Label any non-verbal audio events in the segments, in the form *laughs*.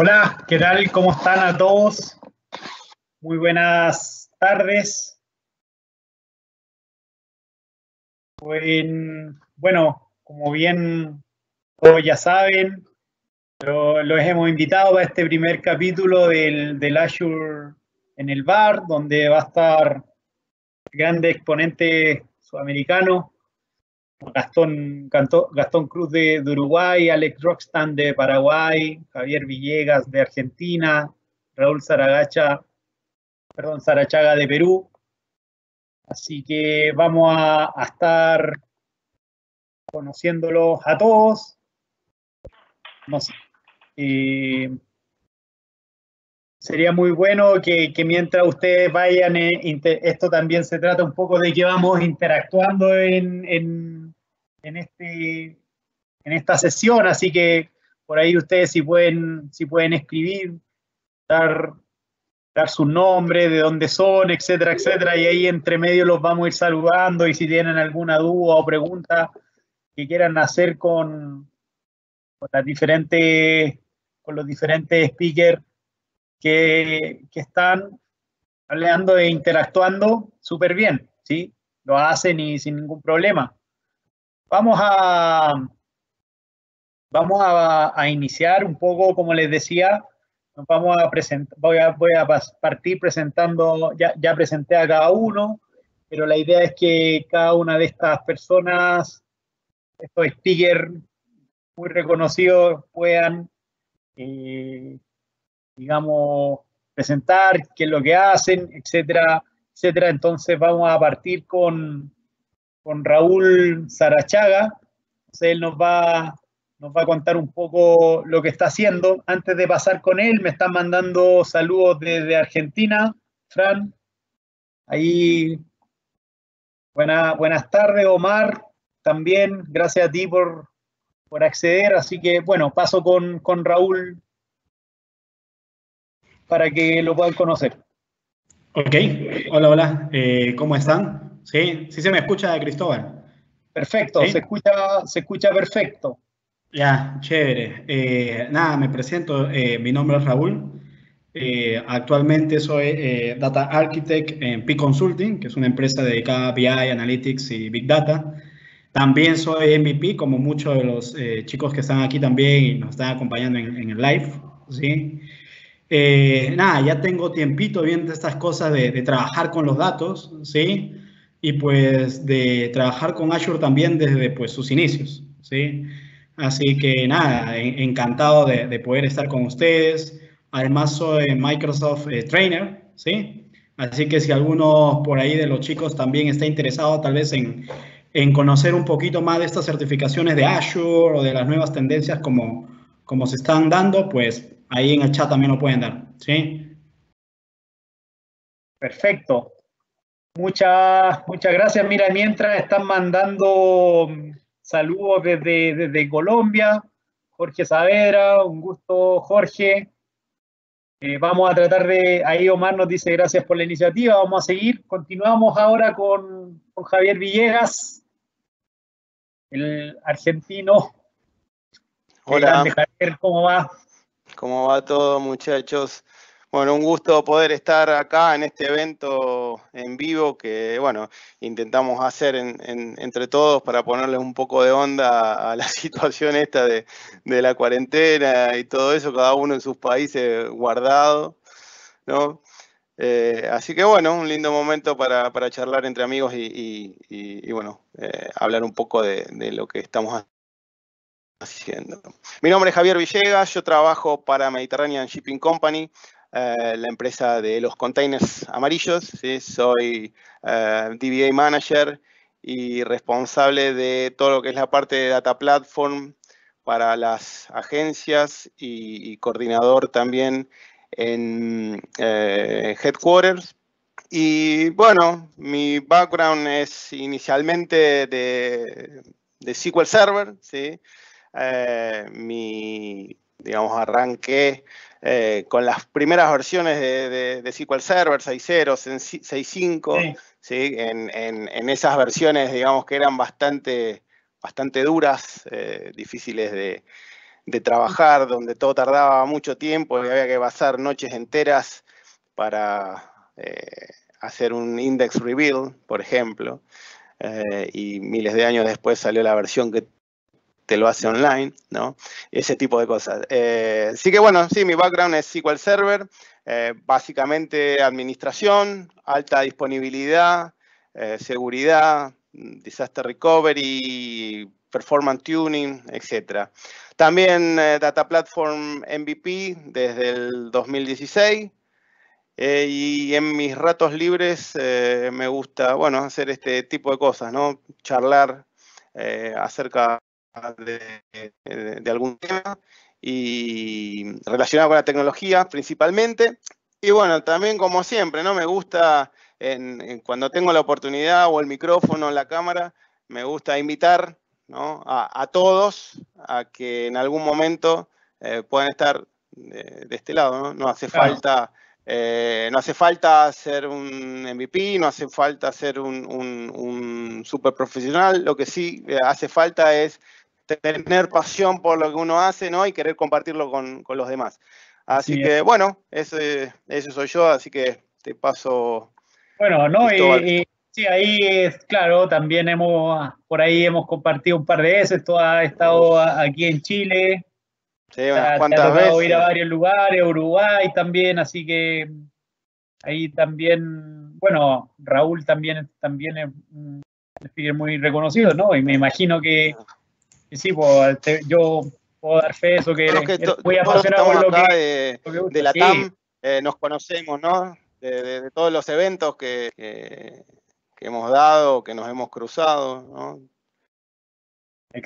Hola, ¿qué tal? ¿Cómo están a todos? Muy buenas tardes. bueno, como bien todos ya saben, los hemos invitado a este primer capítulo del, del Azure en el bar, donde va a estar grande exponente sudamericano, Gastón, Gastón Cruz de, Uruguay, Alex Roxton de Paraguay, Javier Villegas de Argentina, Raúl Zaragacha, perdón, Zarachaga de Perú. Así que vamos a, estar conociéndolos a todos. No sé. Eh, sería muy bueno que, mientras ustedes vayan, eh, esto también se trata un poco de que vamos interactuando en, este, en esta sesión, así que por ahí ustedes si pueden, si pueden escribir, dar, dar su nombre, de dónde son, etcétera, etcétera, y ahí entre medio los vamos a ir saludando y si tienen alguna duda o pregunta que quieran hacer con, con las diferentes, con los diferentes speakers que, están hablando e interactuando súper bien, ¿sí? Lo hacen y sin ningún problema. Vamos a, vamos a, iniciar un poco, como les decía, vamos a presentar, voy a, voy a partir presentando, ya, ya presenté a cada uno, pero la idea es que cada una de estas personas, estos speakers muy reconocidos, puedan eh, digamos, presentar qué es lo que hacen, etcétera, etcétera. Entonces vamos a partir con, con Raúl Sarachaga. él nos va, nos va a contar un poco lo que está haciendo. Antes de pasar con él, me están mandando saludos desde Argentina. Fran, ahí, buena, buenas tardes, Omar. También, gracias a ti por, por acceder. Así que, bueno, paso con, con Raúl para que lo puedan conocer. Ok, hola, hola, eh, ¿cómo están? Sí, sí se me escucha, Cristóbal. Perfecto, se, escucha, se escucha perfecto. Ya, chévere. Eh, nada, me presento, eh, mi nombre es Raúl. actualmente soy Data Architect en P Consulting, que es una empresa dedicada a BI, Analytics y Big Data. También soy MVP, como muchos de los chicos que están aquí también y nos están acompañando en, en el live. ¿sí? Eh, nada, ya tengo tiempito viendo estas cosas de, trabajar con los datos, ¿sí? Y pues de trabajar con Azure también desde pues, sus inicios, ¿sí? Así que nada, encantado de, poder estar con ustedes. Además soy Microsoft eh, Trainer, ¿sí? Así que si alguno por ahí de los chicos también está interesado tal vez en, en conocer un poquito más de estas certificaciones de Azure o de las nuevas tendencias como, como se están dando, pues ahí en el chat también lo pueden dar, ¿sí? Perfecto. Muchas, muchas gracias. Mira, mientras están mandando mm, saludos desde, desde Colombia, Jorge Saavedra, un gusto, Jorge. Eh, vamos a tratar de, ahí Omar nos dice gracias por la iniciativa, vamos a seguir. Continuamos ahora con, con Javier Villegas, el argentino. Hola. Javier, ¿cómo va? ¿Cómo va todo, muchachos? Bueno, un gusto poder estar acá en este evento en vivo que, bueno, intentamos hacer entre todos para ponerle un poco de onda a la *laughs* situación esta de, la cuarentena y todo eso, cada uno en sus países guardado, ¿no? Eh, así que, bueno, un lindo momento para, charlar entre amigos y, bueno, eh, hablar un poco de, de lo que estamos haciendo haciendo. Mi nombre es Javier Villegas, yo trabajo para Mediterranean Shipping Company, eh, la empresa de los containers amarillos. Soy eh, DBA Manager y responsable de todo lo que es la parte de Data Platform para las agencias y, coordinador también en eh, Headquarters. Y bueno, mi background es inicialmente de, de SQL Server, ¿sí? Mi, digamos, arranqué eh, con las primeras versiones de, de, SQL Server 6.0, 6.5, sí. En, en, esas versiones, digamos, que eran bastante, bastante duras, eh, difíciles de, de trabajar, donde todo tardaba mucho tiempo y había que pasar noches enteras para eh, hacer un index reveal, por ejemplo, y miles de años después salió la versión que te lo hace online, ¿no? Ese tipo de cosas. Eh, sí que bueno, sí, mi background es SQL Server, básicamente administración, alta disponibilidad, seguridad, disaster recovery, performance tuning, etc. También Data Platform MVP desde el 2016. Eh, y en mis ratos libres eh, me gusta, bueno, hacer este tipo de cosas, ¿no? Charlar eh, acerca de, algún tema y relacionado con la tecnología principalmente. Y bueno, también como siempre, ¿no? Me gusta, cuando tengo la oportunidad o el micrófono, la cámara, me gusta invitar ¿no? a, todos a que en algún momento puedan estar de, este lado, ¿no? No hace falta eh, no hace falta ser un MVP, no hace falta ser un, super profesional, lo que sí eh, hace falta es tener pasión por lo que uno hace ¿no? y querer compartirlo con, los demás. Así que, bueno, ese, soy yo, así que te paso. Bueno, ¿no? Y, sí, ahí, claro, también hemos, por ahí hemos compartido un par de veces, tú has estado aquí en Chile, Sí, cuántas veces. ir a varios lugares, Uruguay también, así que ahí también, bueno, Raúl también, también es un muy reconocido, ¿no? Y me imagino que, sí, pues, yo puedo dar fe de eso, que eres, muy apasionado por lo que, de, la TAM, eh, nos conocemos, ¿no? De, todos los eventos que, que, hemos dado, que nos hemos cruzado, ¿no?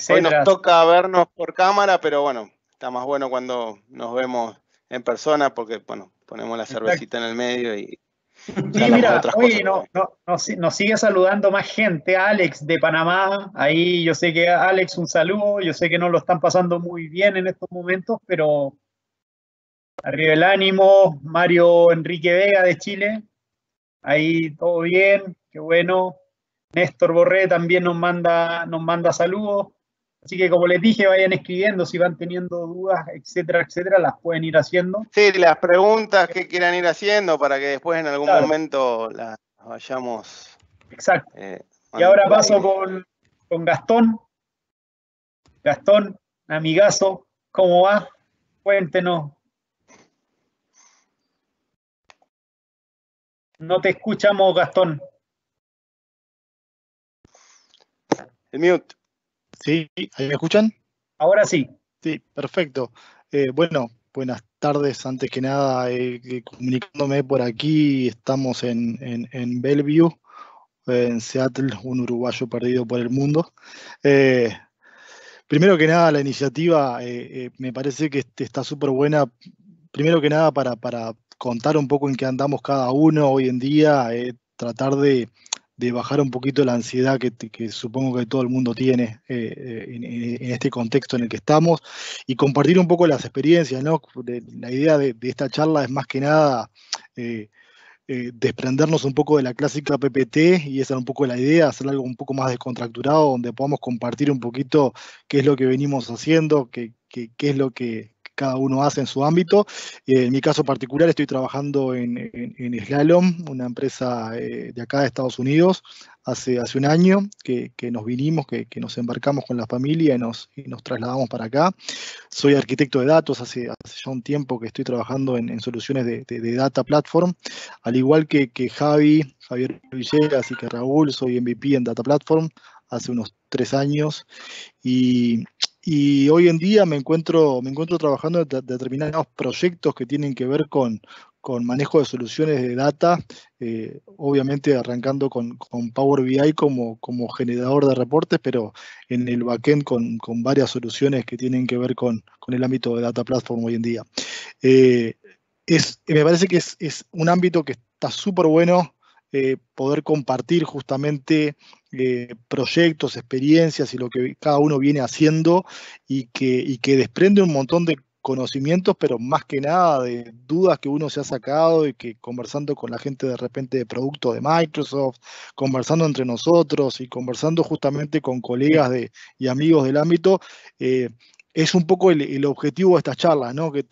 Hoy nos toca vernos por cámara, pero bueno, está más bueno cuando nos vemos en persona porque, bueno, ponemos la cervecita en el medio y... Sí, mira, oye, no, no, nos, sigue saludando más gente, Alex de Panamá, ahí yo sé que Alex un saludo, yo sé que no lo están pasando muy bien en estos momentos, pero arriba el ánimo, Mario Enrique Vega de Chile, ahí todo bien, qué bueno, Néstor Borré también nos manda, nos manda saludos, Así que como les dije, vayan escribiendo si van teniendo dudas, etcétera, etcétera, las pueden ir haciendo. Sí, las preguntas que quieran ir haciendo para que después en algún momento las vayamos. Exacto. Eh, y ahora paso con, con Gastón. Gastón, amigazo, ¿cómo va? Cuéntenos. No te escuchamos, Gastón. El mute. Sí, ¿ahí me escuchan? Ahora sí. Sí, perfecto. Eh, bueno, buenas tardes. Antes que nada, eh, comunicándome por aquí, estamos en, en, Bellevue, en Seattle, un uruguayo perdido por el mundo. Eh, primero que nada, la iniciativa me parece que está súper buena. Primero que nada, para, para contar un poco en qué andamos cada uno hoy en día, tratar de de bajar un poquito la ansiedad que, supongo que todo el mundo tiene eh, eh, en, este contexto en el que estamos y compartir un poco las experiencias, ¿no? la idea de, esta charla es más que nada eh, desprendernos un poco de la clásica PPT y esa es un poco la idea, hacer algo un poco más descontracturado donde podamos compartir un poquito qué es lo que venimos haciendo, qué, qué es lo que, cada uno hace en su ámbito. Eh, en mi caso particular estoy trabajando en, Slalom, una empresa eh, de acá de Estados Unidos, hace, hace un año que, nos vinimos, que, nos embarcamos con la familia y nos, trasladamos para acá. Soy arquitecto de datos, hace, hace ya un tiempo que estoy trabajando en, soluciones de, data platform, al igual que, que Javi, Javier Villegas y que Raúl, soy MVP en Data Platform hace unos tres años y, y hoy en día me encuentro, me encuentro trabajando en determinados proyectos que tienen que ver con, con manejo de soluciones de data, eh, obviamente arrancando con, con, Power BI como, como generador de reportes, pero en el backend con, con varias soluciones que tienen que ver con, con, el ámbito de Data Platform hoy en día. Eh, es, me parece que es, es un ámbito que está súper bueno eh, poder compartir justamente eh, proyectos, experiencias y lo que cada uno viene haciendo y que, desprende un montón de conocimientos, pero más que nada de dudas que uno se ha sacado y que conversando con la gente de repente de producto de Microsoft, conversando entre nosotros y conversando justamente con colegas y amigos del ámbito, eh, es un poco el, objetivo de esta charla, ¿no? Que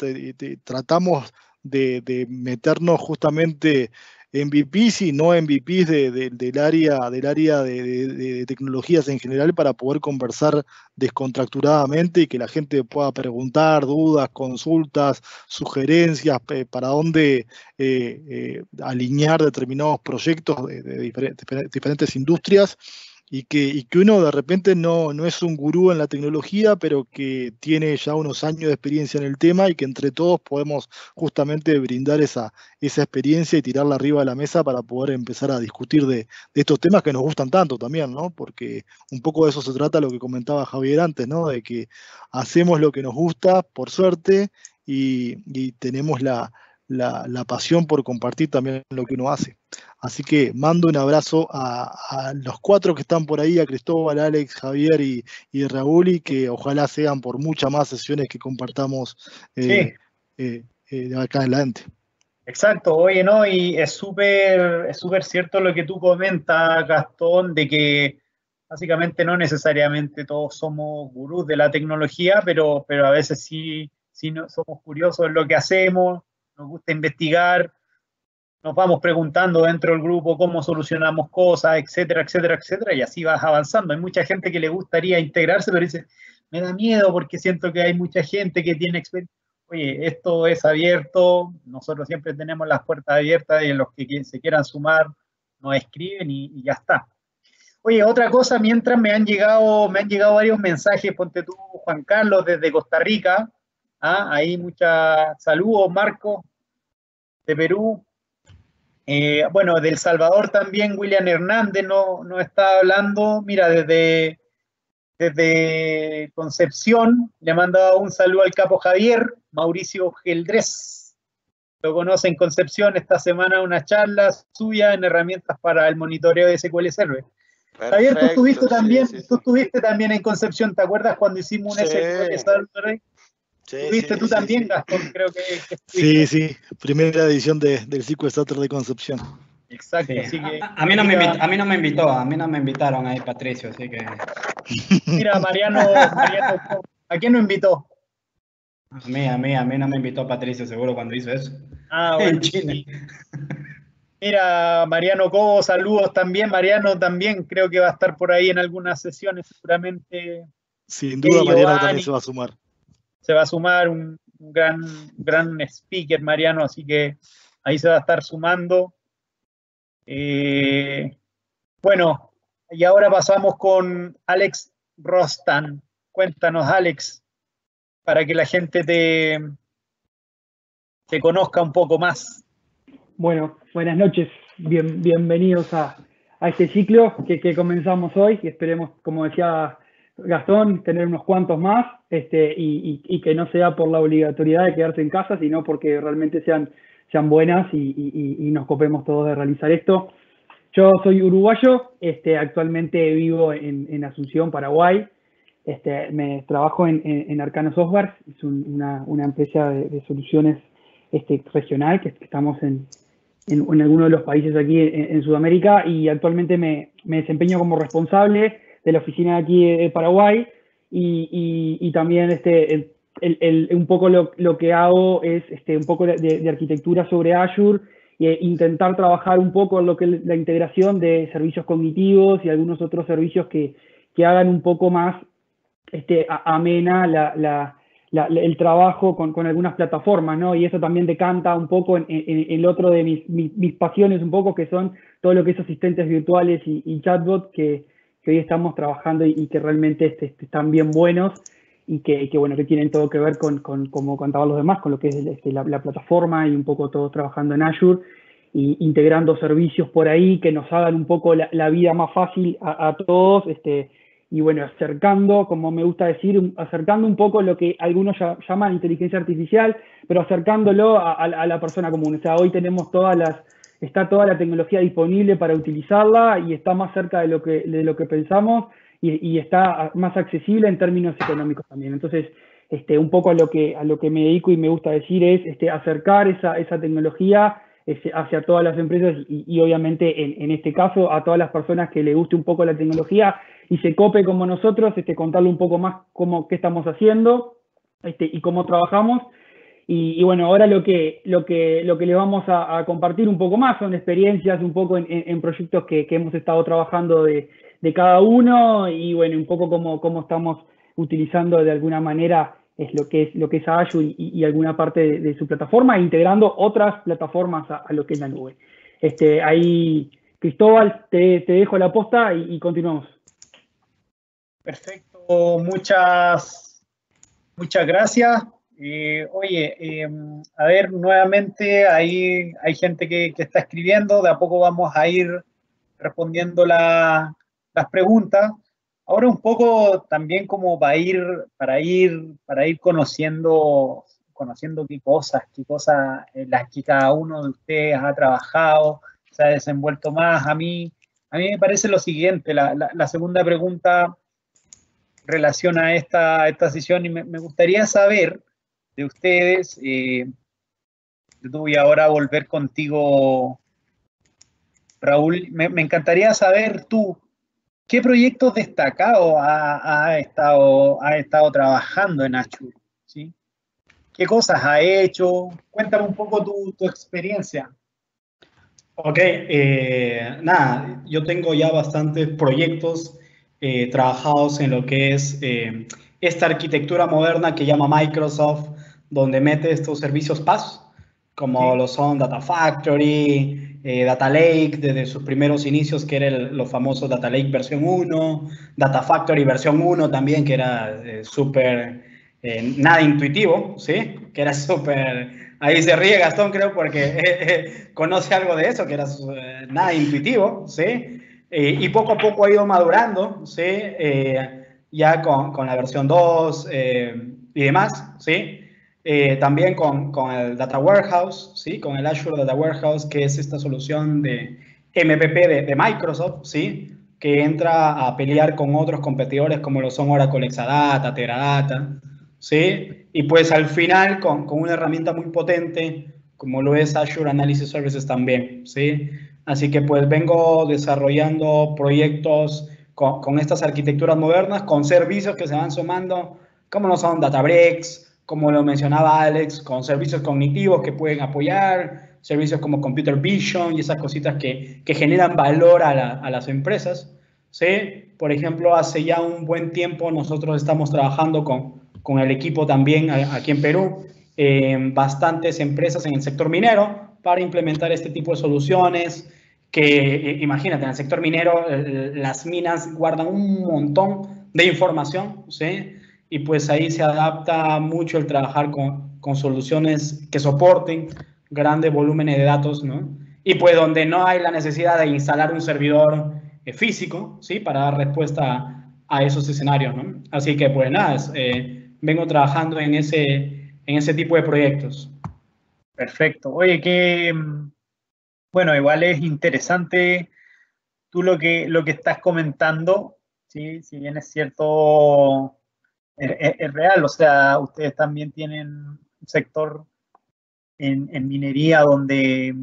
tratamos de, de, meternos justamente MVPs y no MVPs del área, del área de, tecnologías en general para poder conversar descontracturadamente y que la gente pueda preguntar dudas, consultas, sugerencias para dónde eh, eh, alinear determinados proyectos de, diferentes industrias y que, que uno de repente no, no es un gurú en la tecnología, pero que tiene ya unos años de experiencia en el tema y que entre todos podemos justamente brindar esa, esa experiencia y tirarla arriba de la mesa para poder empezar a discutir de, estos temas que nos gustan tanto también, ¿no? Porque un poco de eso se trata lo que comentaba Javier antes, ¿no? De que hacemos lo que nos gusta, por suerte, y, y tenemos la, la, pasión por compartir también lo que uno hace. Así que mando un abrazo a, los cuatro que están por ahí, a Cristóbal, Alex, Javier y, Raúl, y que ojalá sean por muchas más sesiones que compartamos eh, eh, eh, de acá en adelante. Exacto, oye, ¿no? Y es súper es súper cierto lo que tú comentas, Gastón, de que básicamente no necesariamente todos somos gurús de la tecnología, pero, pero a veces sí, sí no, somos curiosos en lo que hacemos, nos gusta investigar, nos vamos preguntando dentro del grupo cómo solucionamos cosas, etcétera, etcétera, etcétera, y así vas avanzando. Hay mucha gente que le gustaría integrarse, pero dice, me da miedo porque siento que hay mucha gente que tiene experiencia. Oye, esto es abierto, nosotros siempre tenemos las puertas abiertas y los que se quieran sumar nos escriben y, ya está. Oye, otra cosa, mientras me han llegado, me han llegado varios mensajes, ponte tú, Juan Carlos, desde Costa Rica. ¿ah? Ahí muchas saludos, Marco, de Perú. Eh, bueno, del Salvador también William Hernández no, no está hablando. Mira, desde, desde Concepción le manda un saludo al capo Javier, Mauricio Geldrés. Lo conoce en Concepción esta semana una charla suya en herramientas para el monitoreo de SQL Server. Javier, tú estuviste, también, tú estuviste también en Concepción, ¿te acuerdas cuando hicimos un SQL Server? ¿Viste tú también, Gastón? Creo que, Sí, sí, primera edición de, del SQL Starter de Concepción. Exacto, así que... A, mí no me invitó, a mí no me invitó, a mí no me invitaron ahí, Patricio, así que... Mira, Mariano, Mariano ¿a quién no invitó? A mí, a mí, a mí no me invitó Patricio, seguro, cuando hizo eso. Ah, *laughs* bueno. En Mira, Mariano Cobo, saludos también. Mariano también creo que va a estar por ahí en algunas sesiones, seguramente. Sin duda, Mariano también se va a sumar se va a sumar un, gran, gran speaker, Mariano, así que ahí se va a estar sumando. Eh, bueno, y ahora pasamos con Alex Rostan. Cuéntanos, Alex, para que la gente te, te conozca un poco más. Bueno, buenas noches, Bien, bienvenidos a, este ciclo que, que, comenzamos hoy y esperemos, como decía Gastón, tener unos cuantos más este, y, que no sea por la obligatoriedad de quedarse en casa, sino porque realmente sean, sean buenas y, nos copemos todos de realizar esto. Yo soy uruguayo, este, actualmente vivo en, Asunción, Paraguay. Este, me trabajo en, Arcano Software, es una, empresa de, soluciones este, regional que, estamos en, en, algunos de los países aquí en, Sudamérica y actualmente me, me desempeño como responsable de la oficina aquí de Paraguay y, también este, un poco lo, que hago es este, un poco de, arquitectura sobre Azure e intentar trabajar un poco en lo que la integración de servicios cognitivos y algunos otros servicios que, hagan un poco más este, amena el trabajo con, algunas plataformas, ¿no? Y eso también decanta un poco en, el otro de mis, pasiones, un poco, que son todo lo que es asistentes virtuales y, y chatbot, que, que hoy estamos trabajando y, que realmente este, este, están bien buenos y que, bueno, que tienen todo que ver con, como contaban los demás, con lo que es este, la, plataforma y un poco todos trabajando en Azure y integrando servicios por ahí que nos hagan un poco la, vida más fácil a, todos, este, y bueno, acercando, como me gusta decir, acercando un poco lo que algunos llaman inteligencia artificial, pero acercándolo a, la persona común. O sea, hoy tenemos todas las, está toda la tecnología disponible para utilizarla y está más cerca de lo que, de lo que pensamos y, está más accesible en términos económicos también. Entonces, este, un poco a lo, que, a lo que me dedico y me gusta decir es este, acercar esa, esa tecnología este, hacia todas las empresas y, obviamente en, este caso a todas las personas que le guste un poco la tecnología y se cope como nosotros, este, contarle un poco más cómo, qué estamos haciendo este, y cómo trabajamos. Y, bueno, ahora lo que, lo que, lo que les vamos a, compartir un poco más son experiencias un poco en, proyectos que, hemos estado trabajando de, cada uno y bueno, un poco cómo, cómo estamos utilizando de alguna manera es lo que es, lo que es Azure y, alguna parte de, su plataforma, integrando otras plataformas a, lo que es la nube. Este, ahí, Cristóbal, te, dejo la posta y, continuamos. Perfecto, muchas, muchas gracias. Eh, oye, em, a ver, nuevamente ahí hay gente que, está escribiendo, de a poco vamos a ir respondiendo las preguntas. Ahora un poco también como para ir, para ir, para ir conociendo, conociendo qué cosas, qué cosas en las que cada uno de ustedes ha trabajado, se ha desenvuelto más. A mí, a mí me parece lo siguiente, la, segunda pregunta relaciona esta, esta sesión y me gustaría saber de ustedes. Eh, yo voy ahora volver contigo, Raúl. Me, encantaría saber tú, ¿qué proyectos destacados ha, estado, ha estado trabajando en Achur? ¿sí? ¿Qué cosas ha hecho? Cuéntame un poco tu, experiencia. Ok, eh, nada, yo tengo ya bastantes proyectos eh, trabajados en lo que es esta arquitectura moderna que llama Microsoft donde mete estos servicios PaaS, como lo son Data Factory, eh, Data Lake, desde sus primeros inicios, que era el, los famosos Data Lake versión 1, Data Factory versión 1 también, que era eh, súper, eh, nada intuitivo, ¿sí? Que era *laughs* súper, ahí se ríe Gastón, creo, porque *laughs* conoce algo de eso, que era nada intuitivo, ¿sí? y poco a poco ha ido madurando, ¿sí? ya con, con, la versión 2 y demás, ¿sí? Eh, también con, con, el Data Warehouse, ¿sí? con el Azure Data Warehouse, que es esta solución de MPP de, de, Microsoft, ¿sí? que entra a pelear con otros competidores como lo son Oracle Exadata, Teradata, ¿sí? y pues al final con, con, una herramienta muy potente como lo es Azure Analysis Services también. ¿sí? Así que pues vengo desarrollando proyectos con, con estas arquitecturas modernas, con servicios que se van sumando, como lo son Databricks, como lo mencionaba Alex, con servicios cognitivos que pueden apoyar, servicios como Computer Vision y esas cositas que, que generan valor a, las empresas. ¿sí? Por ejemplo, hace ya un buen tiempo nosotros estamos trabajando con, con el equipo también aquí en Perú, en bastantes empresas en el sector minero para implementar este tipo de soluciones que, imagínate, en el sector minero las minas guardan un montón de información, ¿sí? Y pues ahí se adapta mucho el trabajar con, con soluciones que soporten grandes volúmenes de datos, ¿no? Y pues donde no hay la necesidad de instalar un servidor eh, físico, ¿sí? Para dar respuesta a, esos escenarios, ¿no? Así que pues nada, eh, vengo trabajando en ese, en ese tipo de proyectos. Perfecto. Oye, que, bueno, igual es interesante tú lo que, lo que estás comentando, ¿sí? Si bien es cierto, es, real, o sea, ustedes también tienen un sector en, minería donde,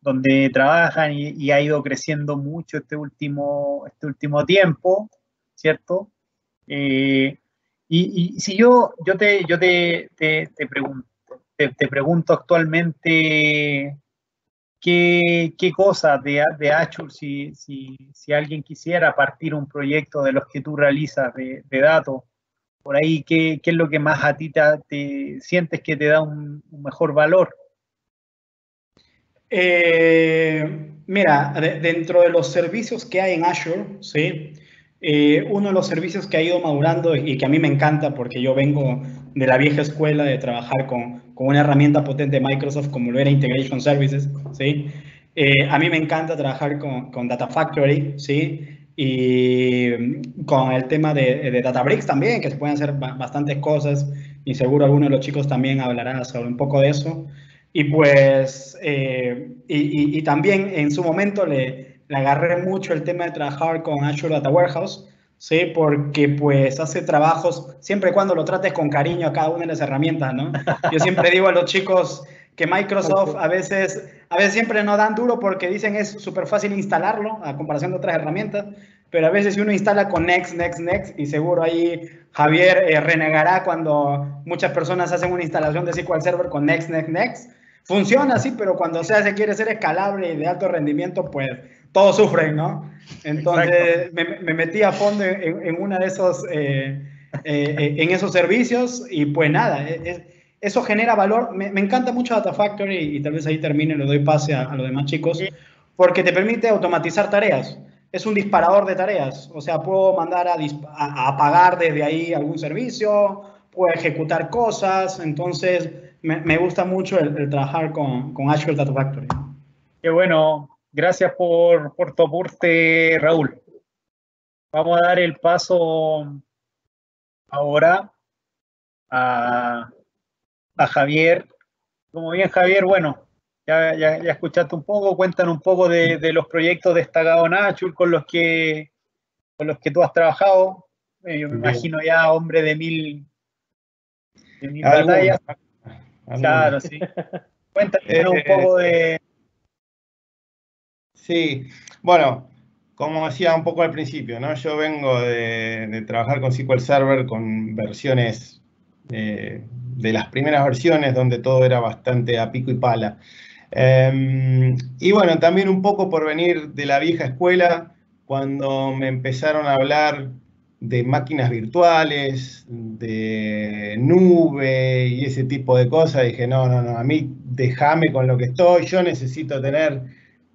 donde trabajan y, ha ido creciendo mucho este último, este último tiempo, ¿cierto? Eh, y, si yo, yo te, yo te, te, pregunto, te, pregunto actualmente qué, qué cosas de, de Azure, si, si, si, alguien quisiera partir un proyecto de los que tú realizas de, de datos, por ahí, ¿qué, es lo que más a ti te, sientes que te da un, mejor valor? Eh, mira, dentro de los servicios que hay en Azure, ¿sí? Eh, uno de los servicios que ha ido madurando y que a mí me encanta porque yo vengo de la vieja escuela de trabajar con, una herramienta potente de Microsoft como lo era Integration Services, ¿sí? Eh, a mí me encanta trabajar con, con Data Factory, ¿sí? Y con el tema de, de Databricks también, que se pueden hacer bastantes cosas, y seguro alguno de los chicos también hablará sobre un poco de eso. Y pues, eh, y, y, también en su momento le, le, agarré mucho el tema de trabajar con Azure Data Warehouse, ¿sí? Porque pues hace trabajos, siempre y cuando lo trates con cariño a cada una de las herramientas, ¿no? Yo siempre digo a los chicos que Microsoft a veces, a veces siempre no dan duro porque dicen es súper fácil instalarlo a comparación de otras herramientas, pero a veces si uno instala con Next, Next, Next, y seguro ahí Javier eh, renegará cuando muchas personas hacen una instalación de SQL Server con Next, Next, Next. Funciona así, pero cuando se, se quiere ser escalable y de alto rendimiento, pues todos sufren, ¿no? Entonces me, metí a fondo en, en una de esos, eh, eh, en esos servicios y pues nada, eso genera valor. Me, encanta mucho Data Factory y, tal vez ahí termine, le doy pase a, los demás chicos, porque te permite automatizar tareas. Es un disparador de tareas, o sea, puedo mandar a, a apagar desde ahí algún servicio, puedo ejecutar cosas, entonces me, gusta mucho el, trabajar con, con, Azure Data Factory. Qué bueno, gracias por, por tu aporte, Raúl. Vamos a dar el paso ahora a, a Javier. Como bien, Javier, bueno, ya, ya, ya, escuchaste un poco, cuentan un poco de, de, los proyectos destacados en Azure con los que, con los que tú has trabajado. Eh, yo me imagino ya hombre de mil, de mil batallas. Claro, sí. Cuéntame un poco de... Sí, bueno, como decía un poco al principio, ¿no? Yo vengo de, trabajar con SQL Server con versiones eh, de las primeras versiones donde todo era bastante a pico y pala. Em, y bueno, también un poco por venir de la vieja escuela, cuando me empezaron a hablar de máquinas virtuales, de nube y ese tipo de cosas, dije, no, no, no, a mí déjame con lo que estoy, yo necesito tener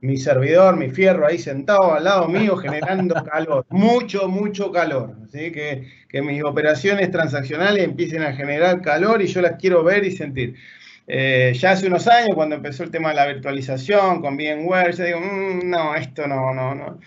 mi servidor, mi fierro ahí sentado al lado mío generando *laughs* calor, mucho, mucho calor. Así que, que mis operaciones transaccionales empiecen a generar calor y yo las quiero ver y sentir. Eh, ya hace unos años, cuando empezó el tema de la virtualización con VMware, yo digo, mm, no, esto no, no, no.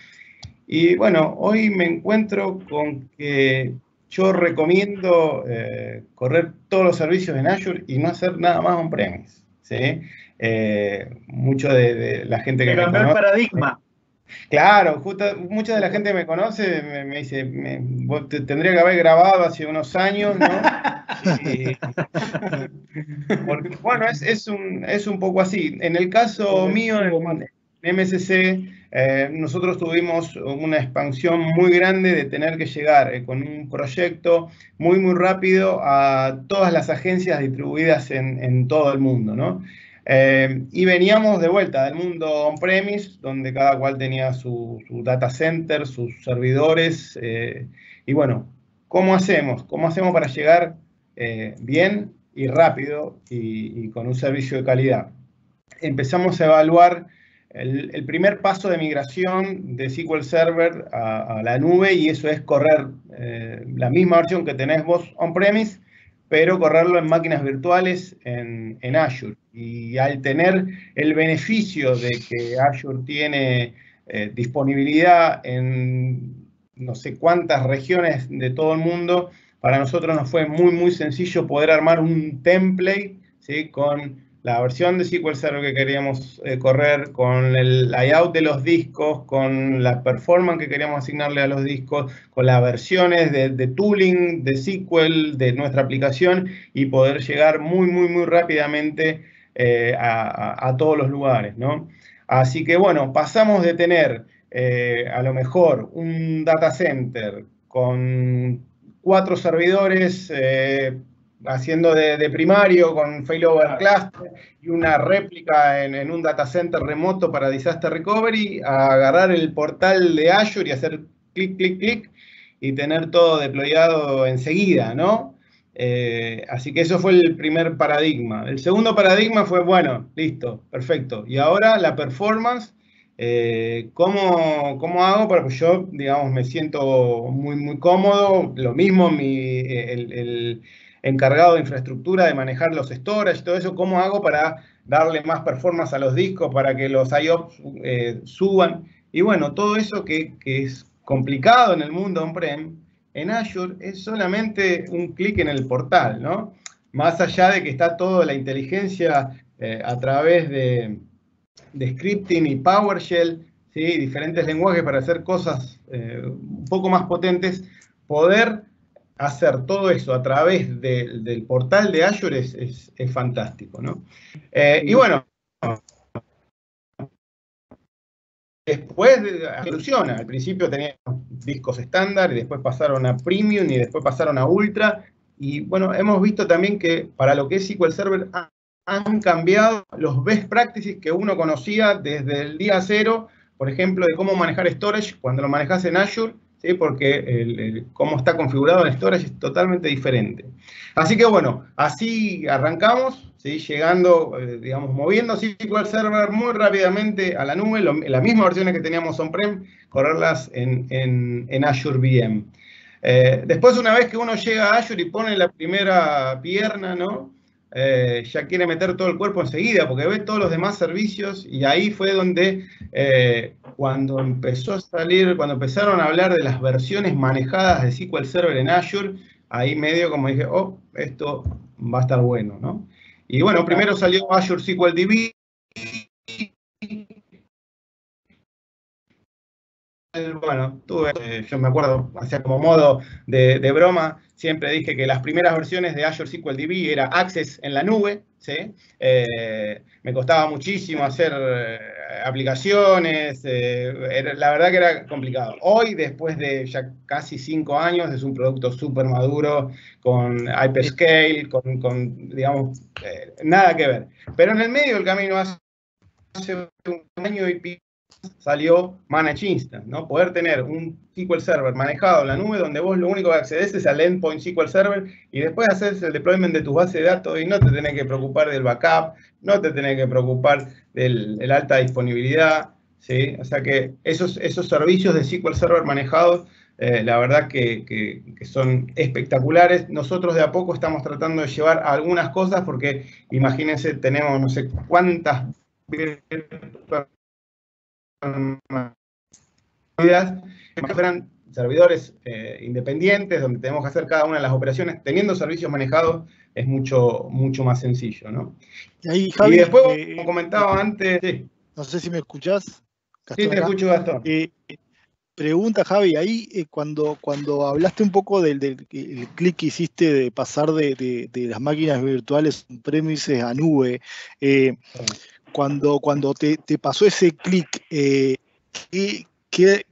Y bueno, hoy me encuentro con que yo recomiendo eh, correr todos los servicios en Azure y no hacer nada más on-premise. ¿sí? Eh, mucho de, la gente que me conoce... el paradigma. Claro, justo, mucha de la gente que me conoce me, dice, me, tendría que haber grabado hace unos años, ¿no? *laughs* porque, bueno, es, es, un, es un poco así. En el caso mío, en MSC, eh, nosotros tuvimos una expansión muy grande de tener que llegar eh, con un proyecto muy, muy rápido a todas las agencias distribuidas en, todo el mundo, ¿no? Eh, y veníamos de vuelta del mundo on-premise, donde cada cual tenía su, data center, sus servidores. y bueno, ¿cómo hacemos? ¿Cómo hacemos para llegar bien y rápido y, con un servicio de calidad? Empezamos a evaluar el, primer paso de migración de SQL Server a, la nube y eso es correr eh, la misma versión que tenés vos on-premise, pero correrlo en máquinas virtuales en, Azure. Y al tener el beneficio de que Azure tiene eh, disponibilidad en no sé cuántas regiones de todo el mundo, para nosotros nos fue muy, muy sencillo poder armar un template ¿sí? con la versión de SQL Server que queríamos eh, correr, con el layout de los discos, con la performance que queríamos asignarle a los discos, con las versiones de, tooling de SQL de nuestra aplicación y poder llegar muy, muy, muy rápidamente eh, a, todos los lugares, ¿no? Así que bueno, pasamos de tener eh, a lo mejor un data center con cuatro servidores haciendo de, primario con failover cluster y una réplica en, un data center remoto para disaster recovery, a agarrar el portal de Azure y hacer clic, clic, clic y tener todo deployado enseguida, ¿no? Eh, así que eso fue el primer paradigma. El segundo paradigma fue, bueno, listo, perfecto. Y ahora la performance, eh, ¿cómo, ¿cómo, hago? Porque yo, digamos, me siento muy, muy cómodo. Lo mismo, mi, el encargado de infraestructura, de manejar los storage y todo eso, ¿cómo hago para darle más performance a los discos, para que los IOPS eh, suban? Y bueno, todo eso que, es complicado en el mundo on-prem, en Azure es solamente un clic en el portal, ¿no? Más allá de que está toda la inteligencia eh, a través de, scripting y PowerShell, ¿sí? diferentes lenguajes para hacer cosas eh, un poco más potentes, poder hacer todo eso a través del portal de Azure es, fantástico, ¿no? Eh, y bueno, después evoluciona. Al principio teníamos discos estándar y después pasaron a Premium y después pasaron a Ultra. Y bueno, hemos visto también que para lo que es SQL Server han cambiado los best practices que uno conocía desde el día cero, por ejemplo, de cómo manejar storage cuando lo manejas en Azure ¿sí? porque el, cómo está configurado el storage es totalmente diferente. Así que bueno, así arrancamos, ¿sí? llegando, eh, digamos, moviendo SQL Server muy rápidamente a la nube, las mismas versiones que teníamos on-prem, correrlas en, en, Azure VM. Eh, después, una vez que uno llega a Azure y pone la primera pierna, ¿no? Eh, ya quiere meter todo el cuerpo enseguida porque ve todos los demás servicios y ahí fue donde eh, cuando empezó a salir, cuando empezaron a hablar de las versiones manejadas de SQL Server en Azure, ahí medio como dije, oh, esto va a estar bueno, ¿no? Y bueno, primero salió Azure SQL DB. Bueno, tuve, eh, yo me acuerdo, hacía como modo de, broma, siempre dije que las primeras versiones de Azure SQL DB era Access en la nube, ¿sí? Eh, me costaba muchísimo hacer eh, aplicaciones, la verdad que era complicado. Hoy, después de ya casi cinco años, es un producto súper maduro, con hyperscale, con, con digamos, nada que ver. Pero en el medio del camino, hace un año y pico, salió Manage Instance, ¿no? Poder tener un SQL Server manejado en la nube donde vos lo único que accedes es al endpoint SQL Server y después haces el deployment de tu base de datos y no te tenés que preocupar del backup, no te tenés que preocupar del alta disponibilidad, ¿sí? O sea que esos, esos servicios de SQL Server manejados, eh, la verdad que, que, son espectaculares. Nosotros de a poco estamos tratando de llevar algunas cosas porque imagínense, tenemos no sé cuántas fueran servidores eh, independientes, donde tenemos que hacer cada una de las operaciones, teniendo servicios manejados, es mucho, mucho más sencillo, ¿no? Y, después, eh, como comentaba antes... No sé si me escuchás. sí, te escucho, Gastón. Eh, pregunta, Javi, ahí cuando, cuando hablaste un poco del, del clic que hiciste de pasar de, las máquinas virtuales premises a nube, cuando, cuando te, pasó ese clic, eh, ¿qué,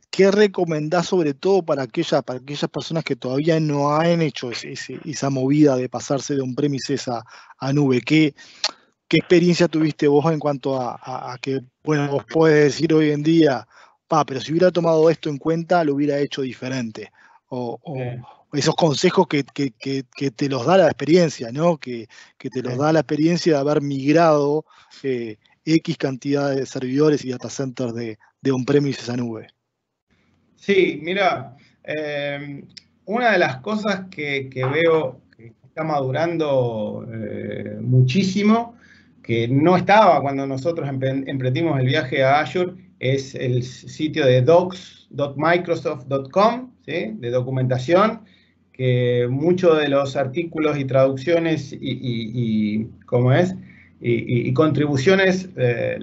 qué, recomendás sobre todo para, aquella, para aquellas personas que todavía no han hecho esa movida de pasarse de un premises a, a nube? ¿Qué, ¿Qué experiencia tuviste vos en cuanto a, que, bueno, vos puedes decir hoy en día, pa, pero si hubiera tomado esto en cuenta, lo hubiera hecho diferente? O, esos consejos que, te los da la experiencia, ¿no? Que, te los da la experiencia de haber migrado eh, X cantidad de servidores y data centers de, de on-premises a nube. Sí, mira, eh, una de las cosas que, veo que está madurando eh, muchísimo, que no estaba cuando nosotros emprendimos el viaje a Azure, es el sitio de docs.microsoft.com, de documentación, que muchos de los artículos y traducciones y, y, y ¿cómo es? Y, contribuciones eh,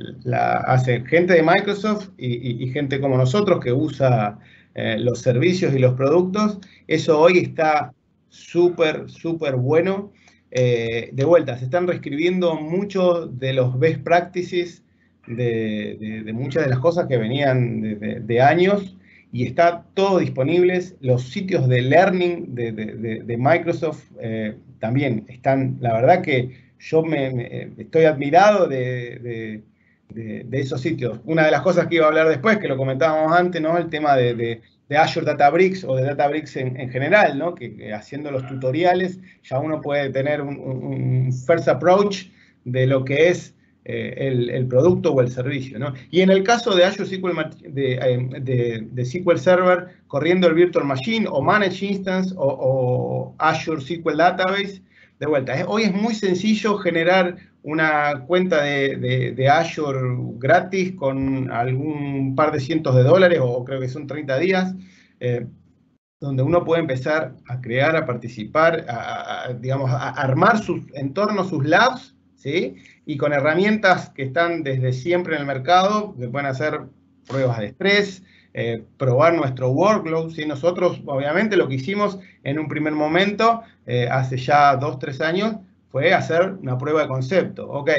hace gente de Microsoft y, gente como nosotros que usa eh, los servicios y los productos. Eso hoy está súper, súper bueno. Eh, de vuelta, se están reescribiendo muchos de los best practices de, muchas de las cosas que venían de, años y está todo disponible. Los sitios de learning de, Microsoft también están, la verdad que yo me, estoy admirado de, esos sitios. Una de las cosas que iba a hablar después, que lo comentábamos antes, ¿no? El tema de, Azure Databricks o de Databricks en, en general, ¿no? Que, haciendo los tutoriales ya uno puede tener un, first approach de lo que es eh, el, producto o el servicio, ¿no? Y en el caso de Azure SQL, eh, de, SQL Server corriendo el Virtual Machine o Managed Instance o Azure SQL Database, de vuelta, ¿eh? hoy es muy sencillo generar una cuenta de, Azure gratis con algún par de cientos de dólares, o creo que son 30 días, eh, donde uno puede empezar a crear, a participar, a, digamos, a armar sus entornos, sus labs, ¿sí? Y con herramientas que están desde siempre en el mercado, que pueden hacer pruebas de estrés, eh, probar nuestro workload. ¿sí? Nosotros, obviamente, lo que hicimos en un primer momento, eh, hace ya dos, tres años, fue hacer una prueba de concepto. Ok,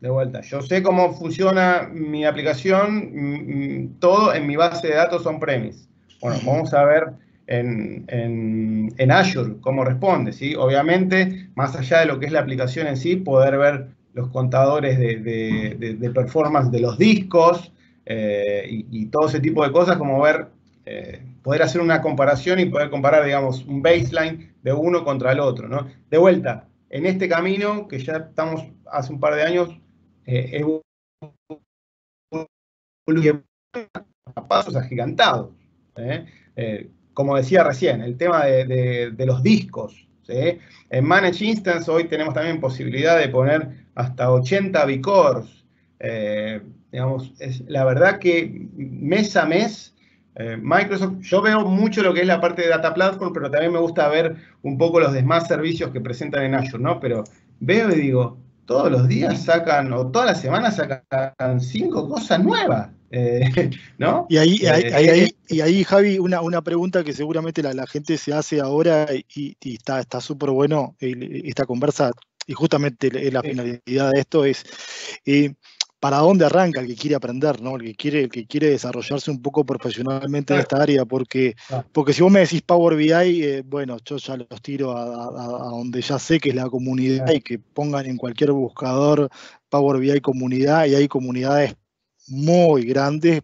de vuelta, yo sé cómo funciona mi aplicación, mm, mm, todo en mi base de datos on-premise. Bueno, vamos a ver en, en, Azure cómo responde, ¿sí? Obviamente, más allá de lo que es la aplicación en sí, poder ver los contadores de, performance de los discos eh, y, todo ese tipo de cosas, como ver, eh, poder hacer una comparación y poder comparar, digamos, un baseline de uno contra el otro. De vuelta, en este camino que ya estamos hace un par de años, eh, a pasos agigantados. como decía recién, el tema de, los discos. En Manage Instance hoy tenemos también posibilidad de poner hasta 80 bicores. Eh, digamos, es, la verdad que mes a mes, eh, Microsoft, yo veo mucho lo que es la parte de Data Platform, pero también me gusta ver un poco los demás servicios que presentan en Azure, ¿no? Pero veo y digo, todos los días sacan, o todas las semanas sacan cinco cosas nuevas. Eh, ¿no? Y ahí, ahí, y ahí, Javi, una, una pregunta que seguramente la, gente se hace ahora y, está súper bueno esta conversa y justamente la finalidad de esto es eh, para dónde arranca el que quiere aprender, ¿no? El que quiere, el que quiere desarrollarse un poco profesionalmente en esta área, porque, porque si vos me decís Power BI, eh, bueno, yo ya los tiro a, donde ya sé que es la comunidad y que pongan en cualquier buscador Power BI comunidad y hay comunidades muy grandes,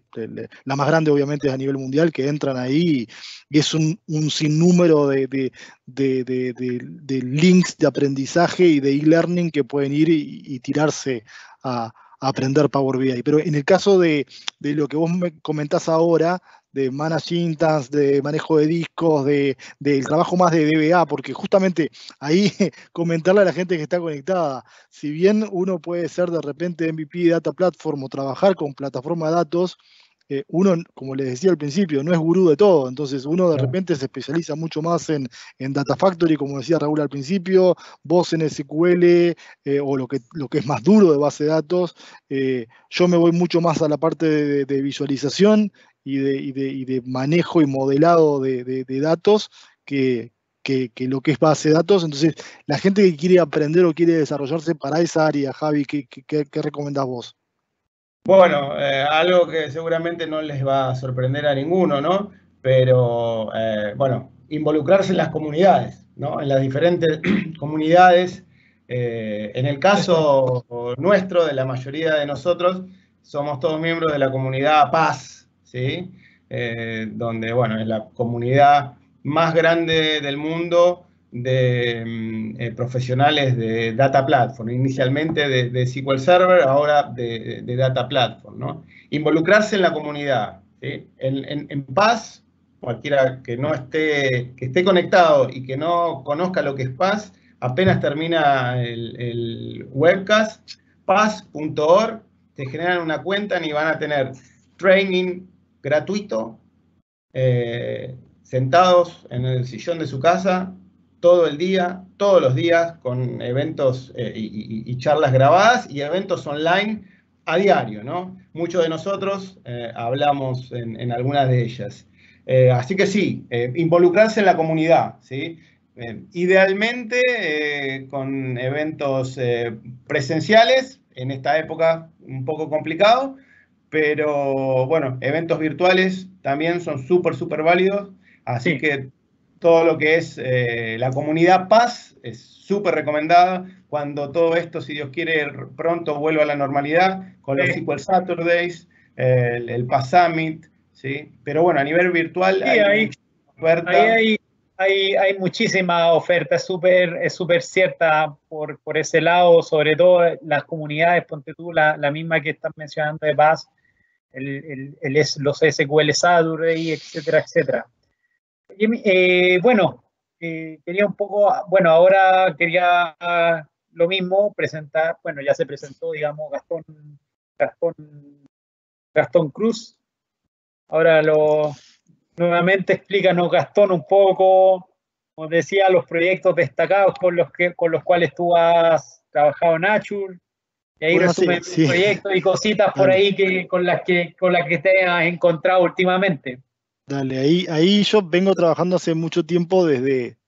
la más grande obviamente es a nivel mundial, que entran ahí y es un, sinnúmero de, de, links de aprendizaje y de e-learning que pueden ir y, tirarse a, aprender Power BI. Pero en el caso de, lo que vos me comentás ahora, de manage de manejo de discos, de, del trabajo más de DBA, porque justamente ahí *laughs* comentarle a la gente que está conectada, si bien uno puede ser de repente MVP de Data Platform o trabajar con plataforma de datos, eh, uno, como les decía al principio, no es gurú de todo, entonces uno de repente se especializa mucho más en, Data Factory, como decía Raúl al principio, vos en SQL eh, o lo que, lo que es más duro de base de datos, eh, yo me voy mucho más a la parte de, visualización y de, manejo y modelado de, datos que, lo que es base de datos. Entonces, la gente que quiere aprender o quiere desarrollarse para esa área, Javi, ¿qué, qué recomendás vos? Bueno, eh, algo que seguramente no les va a sorprender a ninguno, ¿no? Pero, eh, bueno, involucrarse en las comunidades, ¿no? En las diferentes *clears throat* comunidades. Eh, en el caso nuestro, de la mayoría de nosotros, somos todos miembros de la comunidad Paz, ¿sí? donde, bueno, es la comunidad más grande del mundo de mm, eh, profesionales de Data Platform, inicialmente de, SQL Server, ahora de, Data Platform. Involucrarse en la comunidad. En, paz, cualquiera que no esté, que esté conectado y que no conozca lo que es paz, apenas termina el, webcast, paz.org, te generan una cuenta y van a tener training gratuito, eh, sentados en el sillón de su casa, todo el día, todos los días, con eventos eh, y, charlas grabadas y eventos online a diario, ¿no? Muchos de nosotros eh, hablamos en, algunas de ellas. Eh, así que sí, involucrarse en la comunidad, ¿sí? idealmente con eventos presenciales, en esta época un poco complicado, pero bueno, eventos virtuales también son súper, súper válidos, así que todo lo que es eh, la comunidad Paz es súper recomendada cuando todo esto, si Dios quiere, pronto vuelva a la normalidad con los SQL Saturdays, el, Paz Summit, ¿sí? Pero bueno, a nivel virtual hay, hay, hay, hay, hay, muchísima oferta, es súper es super cierta por, por, ese lado, sobre todo las comunidades, ponte tú, la, la misma que estás mencionando de Paz, el, el, los SQL Saturday, etcétera, etcétera. Eh, bueno, eh, quería un poco, bueno, ahora quería lo mismo, presentar, bueno, ya se presentó, digamos, Gastón, Gastón, Gastón Cruz. Ahora lo, nuevamente explícanos, Gastón, un poco, como decía, los proyectos destacados con los, que, con los cuales tú has trabajado en Azure, Y ahí resumen proyectos y cositas por ahí que, con las que con las que te has encontrado últimamente. Dale, ahí, ahí yo vengo trabajando hace mucho tiempo desde,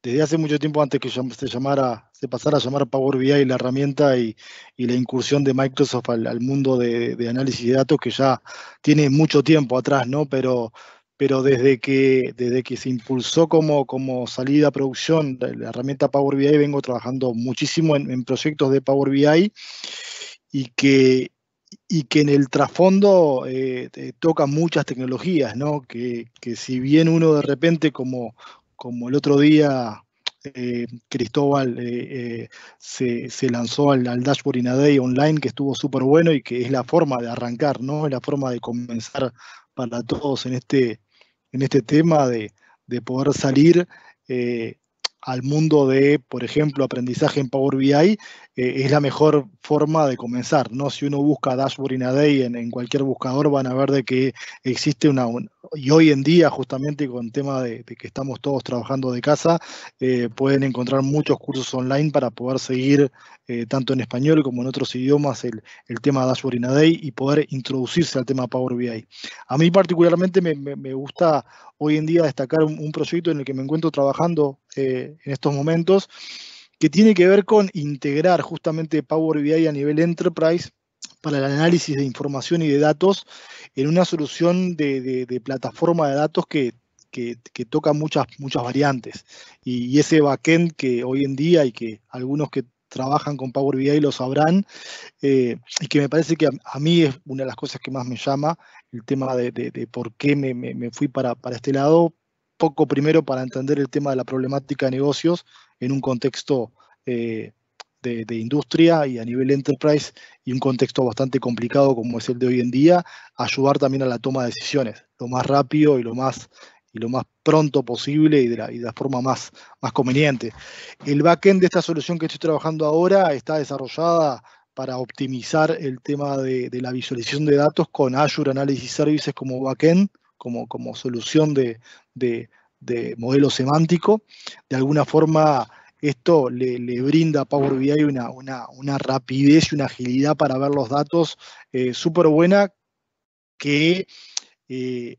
desde hace mucho tiempo antes que se llamara, se pasara a llamar Power BI la herramienta y, la incursión de Microsoft al, mundo de, análisis de datos que ya tiene mucho tiempo atrás, ¿no? Pero, pero desde que, desde que se impulsó como, como salida a producción la, herramienta Power BI, vengo trabajando muchísimo en, proyectos de Power BI y que, y que en el trasfondo eh, toca muchas tecnologías, ¿no? Que, que, si bien uno de repente como, como el otro día eh, Cristóbal eh, eh, se, lanzó al, Dashboard in a Day online, que estuvo súper bueno y que es la forma de arrancar, ¿no? Es la forma de comenzar para todos en este, en este tema de, de poder salir al mundo de, por ejemplo, aprendizaje en Power BI, eh, es la mejor forma de comenzar. ¿no? Si uno busca Dashboard in a Day en, cualquier buscador, van a ver de que existe una, y hoy en día, justamente con el tema de, que estamos todos trabajando de casa, eh, pueden encontrar muchos cursos online para poder seguir, eh, tanto en español como en otros idiomas, el, tema Dashboard in a Day y poder introducirse al tema Power BI. A mí particularmente me gusta hoy en día destacar un, proyecto en el que me encuentro trabajando en estos momentos, que tiene que ver con integrar justamente Power BI a nivel enterprise para el análisis de información y de datos en una solución de, plataforma de datos que, toca muchas, muchas variantes. Y, ese backend que hoy en día y que algunos que trabajan con Power BI lo sabrán, eh, y que me parece que a, mí es una de las cosas que más me llama, el tema de, por qué me, fui para, este lado, poco primero para entender el tema de la problemática de negocios en un contexto eh, de, industria y a nivel enterprise y un contexto bastante complicado como es el de hoy en día, ayudar también a la toma de decisiones, lo más rápido y lo más y lo más pronto posible y de la, forma más, más conveniente. El backend de esta solución que estoy trabajando ahora está desarrollada para optimizar el tema de, la visualización de datos con Azure Analysis Services como backend, como, como solución de, modelo semántico. De alguna forma, esto le, brinda a Power BI una, una, rapidez y una agilidad para ver los datos eh, súper buena que eh,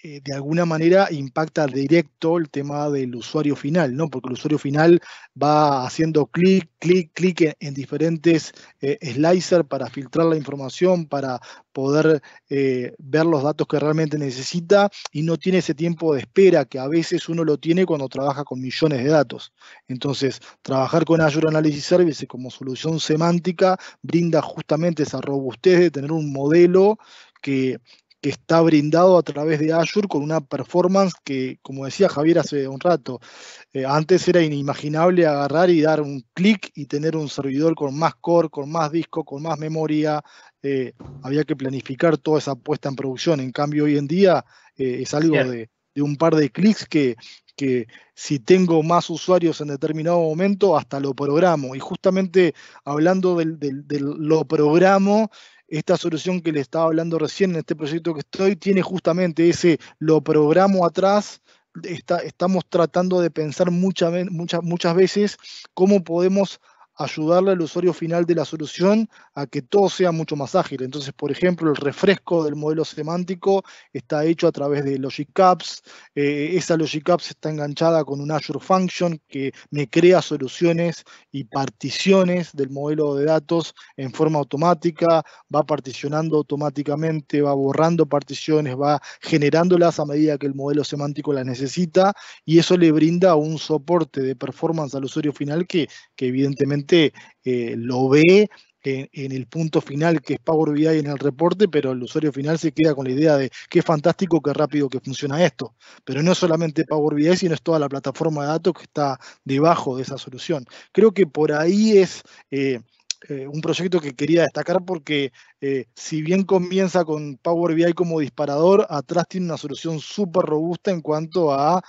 eh, de alguna manera impacta directo el tema del usuario final, ¿no? Porque el usuario final va haciendo clic, clic, clic en, diferentes eh, slicers para filtrar la información, para poder eh, ver los datos que realmente necesita y no tiene ese tiempo de espera que a veces uno lo tiene cuando trabaja con millones de datos. Entonces, trabajar con Azure Analysis Services como solución semántica brinda justamente esa robustez de tener un modelo que que está brindado a través de Azure con una performance que, como decía Javier hace un rato, eh, antes era inimaginable agarrar y dar un clic y tener un servidor con más core, con más disco, con más memoria. Eh, había que planificar toda esa puesta en producción. En cambio, hoy en día eh, es algo de, un par de clics que, que si tengo más usuarios en determinado momento, hasta lo programo. Y justamente hablando del, del lo programo, esta solución que le estaba hablando recién en este proyecto que estoy tiene justamente ese lo programo atrás. estamos tratando de pensar muchas, veces cómo podemos ayudarle al usuario final de la solución a que todo sea mucho más ágil. Entonces, por ejemplo, el refresco del modelo semántico está hecho a través de Logic Apps. Eh, esa Logic Apps está enganchada con un Azure Function que me crea soluciones y particiones del modelo de datos en forma automática, va particionando automáticamente, va borrando particiones, va generándolas a medida que el modelo semántico las necesita y eso le brinda un soporte de performance al usuario final que, que evidentemente eh, lo ve en, el punto final que es Power BI en el reporte, pero el usuario final se queda con la idea de qué fantástico, qué rápido que funciona esto. Pero no solamente Power BI, sino es toda la plataforma de datos que está debajo de esa solución. Creo que por ahí es... Eh, eh, un proyecto que quería destacar porque si bien comienza con Power BI como disparador, atrás tiene una solución súper robusta en cuanto a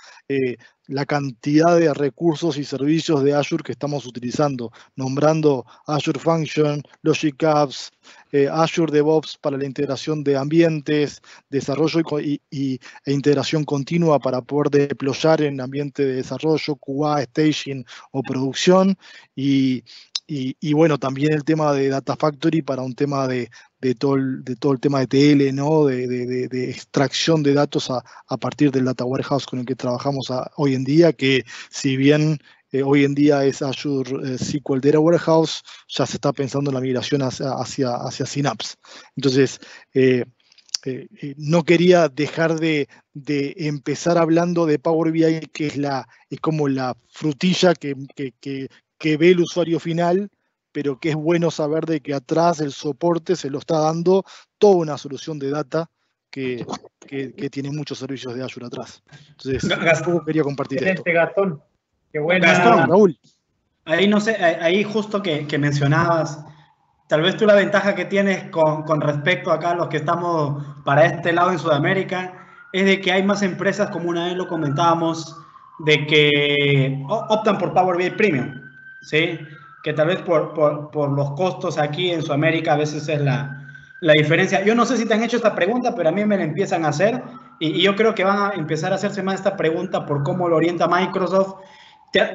la cantidad de recursos y servicios de Azure que estamos utilizando, nombrando Azure Function, Logic Apps, eh, Azure DevOps para la integración de ambientes, desarrollo y, e integración continua para poder deployar en ambiente de desarrollo, QA, staging o producción, y, y, bueno, también el tema de Data Factory para un tema de, todo, el, de todo el tema de TL, ¿no? De, extracción de datos a, partir del Data Warehouse con el que trabajamos hoy en día, que si bien eh, hoy en día es Azure eh, SQL Data Warehouse, ya se está pensando en la migración hacia, hacia, Synapse. Entonces, eh, no quería dejar de, empezar hablando de Power BI, que es, la, es como la frutilla que ve el usuario final, pero que es bueno saber de que atrás el soporte se lo está dando toda una solución de data que, tiene muchos servicios de Azure atrás. Entonces, Gastón, quería compartir esto. Gastón. Qué bueno. Gastón, Raúl. Ahí no sé, ahí justo que, mencionabas, tal vez tú la ventaja que tienes con, con, respecto acá a los que estamos para este lado en Sudamérica, es de que hay más empresas, como una vez lo comentábamos, de que optan por Power BI Premium. ¿Sí? Que tal vez por, por, los costos aquí en Sudamérica a veces es la, la, diferencia. Yo no sé si te han hecho esta pregunta, pero a mí me la empiezan a hacer y, yo creo que van a empezar a hacerse más esta pregunta por cómo lo orienta Microsoft.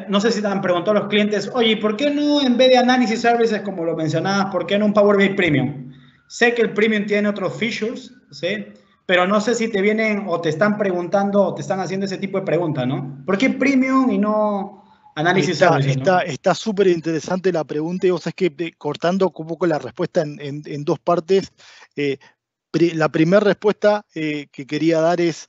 no sé si te han preguntado los clientes, oye, ¿por qué no en vez de Analysis Services, como lo mencionabas, por qué no un Power BI Premium? Sé que el Premium tiene otros features, ¿sí? Pero no sé si te vienen o te están preguntando o te están haciendo ese tipo de pregunta, ¿no? ¿Por qué Premium y no, Análisis está súper interesante la pregunta y vos sabés que eh, cortando un poco la respuesta en, dos partes. Eh, la primera respuesta eh, que quería dar es,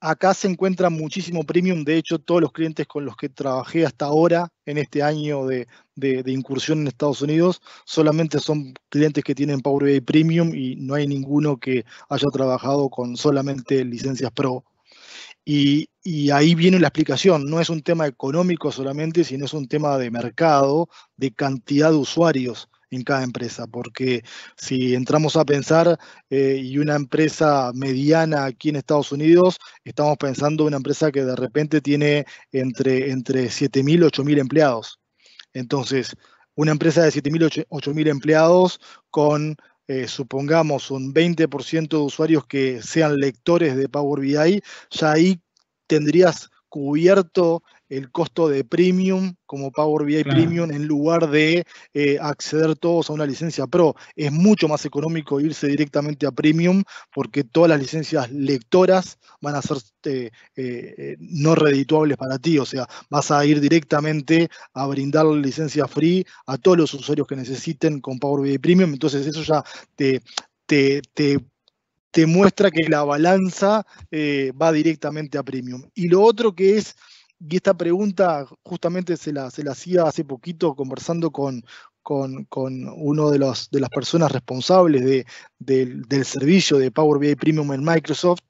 acá se encuentra muchísimo premium, de hecho todos los clientes con los que trabajé hasta ahora en este año de, de incursión en Estados Unidos solamente son clientes que tienen Power BI Premium y no hay ninguno que haya trabajado con solamente licencias Pro y, ahí viene la explicación, no es un tema económico solamente, sino es un tema de mercado, de cantidad de usuarios en cada empresa, porque si entramos a pensar eh, y una empresa mediana aquí en Estados Unidos, estamos pensando en una empresa que de repente tiene entre, entre 7.000 y 8.000 empleados. Entonces, una empresa de 7.000 8.000 empleados con eh, supongamos un 20% de usuarios que sean lectores de Power BI, ya ahí tendrías cubierto el costo de premium como Power BI Premium en lugar de eh, acceder todos a una licencia Pro. Es mucho más económico irse directamente a Premium porque todas las licencias lectoras van a ser eh, eh, no redituables para ti. O sea, vas a ir directamente a brindar licencia free a todos los usuarios que necesiten con Power BI Premium. Entonces eso ya te, te, te muestra que la balanza va directamente a premium. Y lo otro que es y esta pregunta justamente se la, se la hacía hace poquito conversando con, con, con uno de, las personas responsables de, del servicio de Power BI Premium en Microsoft.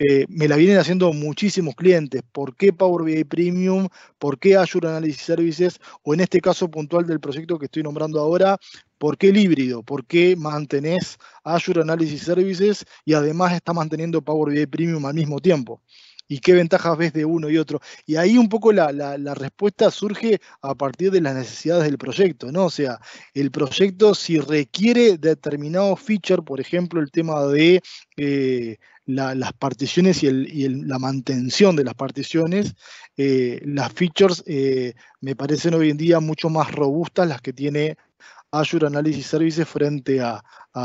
Eh, me la vienen haciendo muchísimos clientes. ¿Por qué Power BI Premium? ¿Por qué Azure Analysis Services? O en este caso puntual del proyecto que estoy nombrando ahora, ¿por qué el híbrido? ¿Por qué mantenés Azure Analysis Services y además está manteniendo Power BI Premium al mismo tiempo? Y qué ventajas ves de uno y otro. Y ahí un poco la, respuesta surge a partir de las necesidades del proyecto, ¿no? O sea, el proyecto si requiere determinado feature, por ejemplo, el tema de eh, las particiones y, la mantención de las particiones, eh, las features eh, me parecen hoy en día mucho más robustas las que tiene Azure Analysis Services frente a,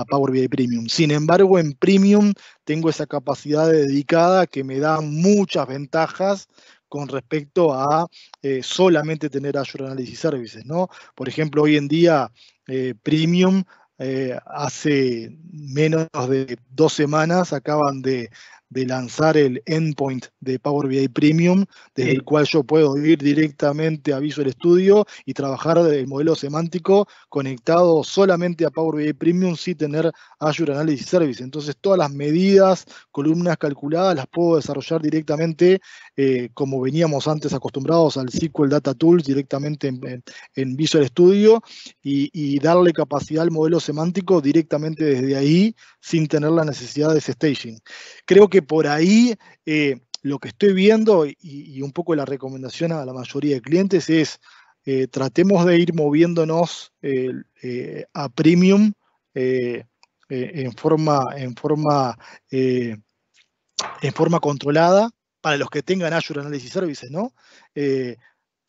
Power BI Premium. Sin embargo, en Premium tengo esa capacidad dedicada que me da muchas ventajas con respecto a eh, solamente tener Azure Analysis Services, ¿no? Por ejemplo, hoy en día eh, Premium eh, hace menos de dos semanas acaban de, de lanzar el endpoint de Power BI Premium, desde el cual yo puedo ir directamente a Visual Studio y trabajar el modelo semántico conectado solamente a Power BI Premium sin tener Azure Analysis Service. Entonces todas las medidas, columnas calculadas las puedo desarrollar directamente eh, como veníamos antes acostumbrados al SQL Data Tools directamente en, Visual Studio y, darle capacidad al modelo semántico directamente desde ahí sin tener la necesidad de ese staging. Creo que por ahí eh, lo que estoy viendo y, un poco la recomendación a la mayoría de clientes es eh, tratemos de ir moviéndonos a premium en forma, en forma, en forma controlada para los que tengan Azure Analysis Services, ¿no?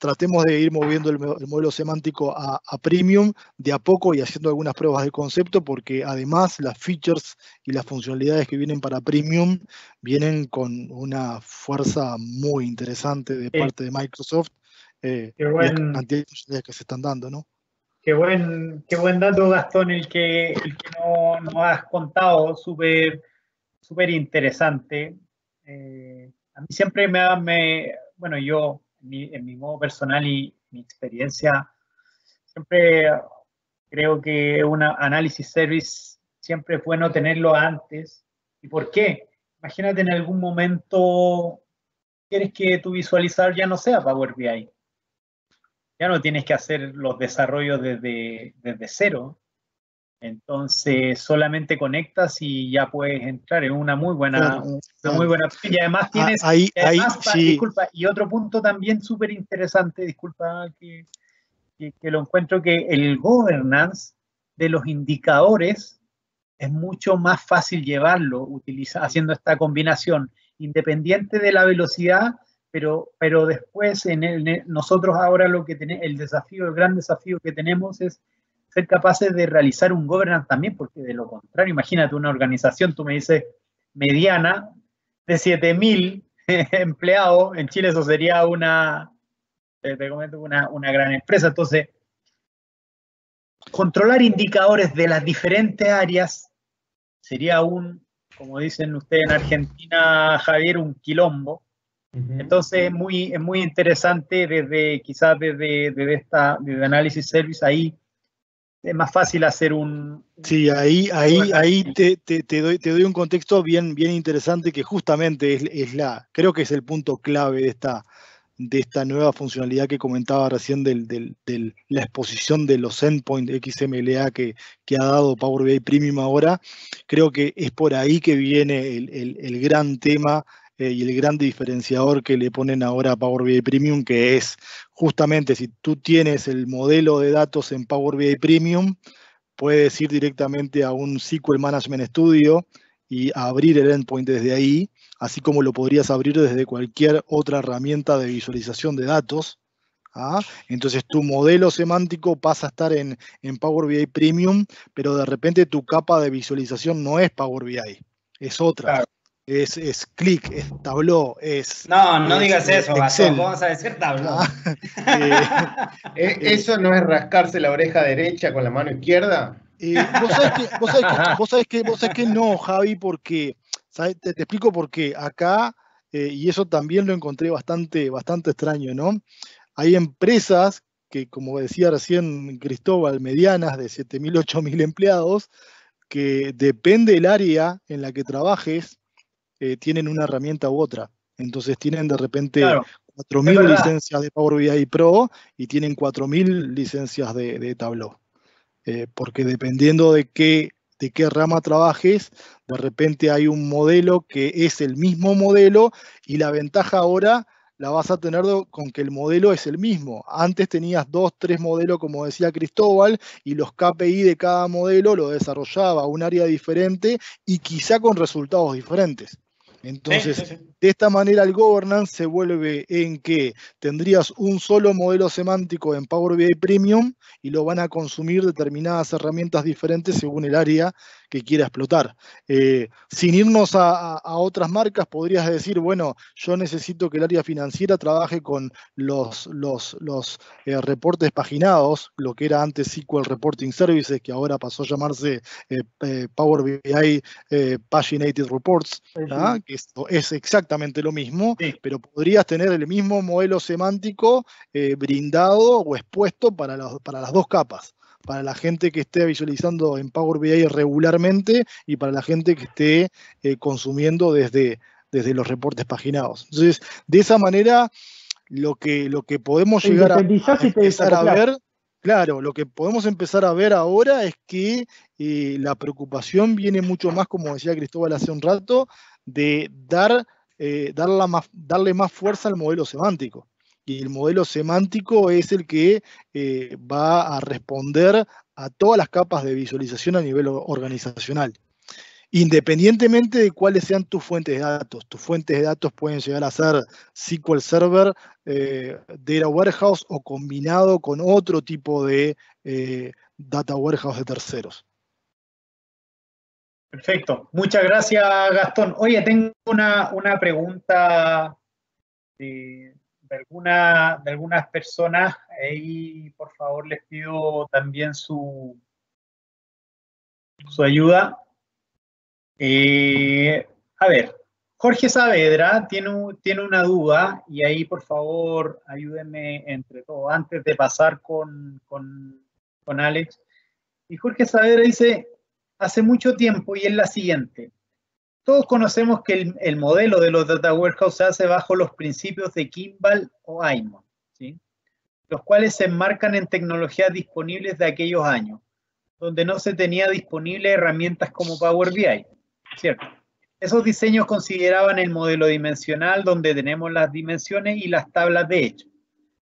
Tratemos de ir moviendo el, modelo semántico a, premium de a poco y haciendo algunas pruebas de concepto, porque además las features y las funcionalidades que vienen para premium vienen con una fuerza muy interesante de parte de Microsoft. Eh, qué buen, que se están dando, ¿no? Qué buen, qué buen dato, Gastón, el que, el que no, nos has contado, súper súper interesante. Eh, a mí siempre me, me bueno, yo en mi, modo personal y mi experiencia, siempre creo que un análisis service siempre es bueno tenerlo antes. ¿Y por qué? Imagínate en algún momento quieres que tu visualizador ya no sea Power BI. Ya no tienes que hacer los desarrollos desde, desde cero. Entonces solamente conectas y ya puedes entrar. En una muy buena, muy buena. Y además ah, tienes, ahí, disculpa, y otro punto también súper interesante, disculpa que, que, lo encuentro que el governance de los indicadores es mucho más fácil llevarlo utiliza, haciendo esta combinación, independiente de la velocidad, pero, pero después en el, nosotros ahora lo que tenemos, el desafío, el gran desafío que tenemos es ser capaces de realizar un governance también, porque de lo contrario, imagínate una organización, tú me dices, mediana, de 7.000 *laughs* empleados, en Chile eso sería una, te comento, una, una gran empresa. Entonces, controlar indicadores de las diferentes áreas sería un, como dicen ustedes en Argentina, Javier, un quilombo. Entonces es muy, es muy interesante desde quizás desde, desde esta desde análisis service ahí es más fácil hacer un... Sí, ahí, ahí, ahí te, te, doy, te doy un contexto bien, bien interesante que justamente es, es, la, creo que es el punto clave de esta, de esta nueva funcionalidad que comentaba recién de del, del, la exposición de los endpoints XMLA que, que, ha dado Power BI Premium ahora. Creo que es por ahí que viene el, el, el gran tema eh, y el gran diferenciador que le ponen ahora a Power BI Premium, que es justamente si tú tienes el modelo de datos en Power BI Premium, puedes ir directamente a un SQL Management Studio y abrir el endpoint desde ahí, así como lo podrías abrir desde cualquier otra herramienta de visualización de datos. ¿ah? Entonces tu modelo semántico pasa a estar en, en Power BI Premium, pero de repente tu capa de visualización no es Power BI, es otra es, es clic, es tabló, es. No, no digas eso, vamos a decir tabló. Ah, *laughs* eh, eh, ¿Eso no es rascarse la oreja derecha con la mano izquierda? Eh, vos, sabés que, vos, sabés que, vos, sabés que, no, Javi, porque Te, te, explico por qué. Acá, y eso también lo encontré bastante, bastante extraño, ¿no? Hay empresas que, como decía recién Cristóbal, medianas de 7.000, 8.000 empleados, que depende del área en la que trabajes, eh, tienen una herramienta u otra. Entonces tienen de repente 4.000 licencias de Power BI Pro y tienen 4.000 licencias de, Tableau. Eh, porque dependiendo de qué, de qué rama trabajes, de repente hay un modelo que es el mismo modelo y la ventaja ahora la vas a tener con que el modelo es el mismo. Antes tenías dos, tres modelos, como decía Cristóbal, y los KPI de cada modelo lo desarrollaba un área diferente y quizá con resultados diferentes. Entonces, de esta manera el governance se vuelve en que tendrías un solo modelo semántico en Power BI Premium y lo van a consumir determinadas herramientas diferentes según el área que quiera explotar. Eh, sin irnos a, otras marcas, podrías decir, bueno, yo necesito que el área financiera trabaje con los, los, eh, reportes paginados, lo que era antes SQL Reporting Services, que ahora pasó a llamarse eh, Power BI Paginated Reports, esto es exactamente lo mismo, pero podrías tener el mismo modelo semántico brindado o expuesto para, para las dos capas para la gente que esté visualizando en Power BI regularmente y para la gente que esté eh, consumiendo desde, desde los reportes paginados. Entonces, de esa manera, lo que, lo que podemos llegar a, empezar a ver, claro, lo que podemos empezar a ver ahora es que eh, la preocupación viene mucho más, como decía Cristóbal hace un rato, de dar, eh, darle más fuerza al modelo semántico y el modelo semántico es el que eh, va a responder a todas las capas de visualización a nivel organizacional. independientemente de cuáles sean tus fuentes de datos. Tus fuentes de datos pueden llegar a ser SQL Server, eh, Data Warehouse o combinado con otro tipo de Data Warehouse de terceros. Perfecto. Muchas gracias, Gastón. Oye, tengo una, pregunta de, alguna, de algunas personas. Ahí, por favor, les pido también su, su ayuda. Eh, a ver, Jorge Saavedra tiene, tiene una duda y ahí por favor ayúdenme entre todos antes de pasar con, con, con Alex. Y Jorge Saavedra dice, hace mucho tiempo y es la siguiente. Todos conocemos que el, el, modelo de los data warehouse se hace bajo los principios de Kimball o Aymon, ¿sí? los cuales se enmarcan en tecnologías disponibles de aquellos años, donde no se tenía disponibles herramientas como Power BI. ¿cierto? Esos diseños consideraban el modelo dimensional donde tenemos las dimensiones y las tablas de hecho.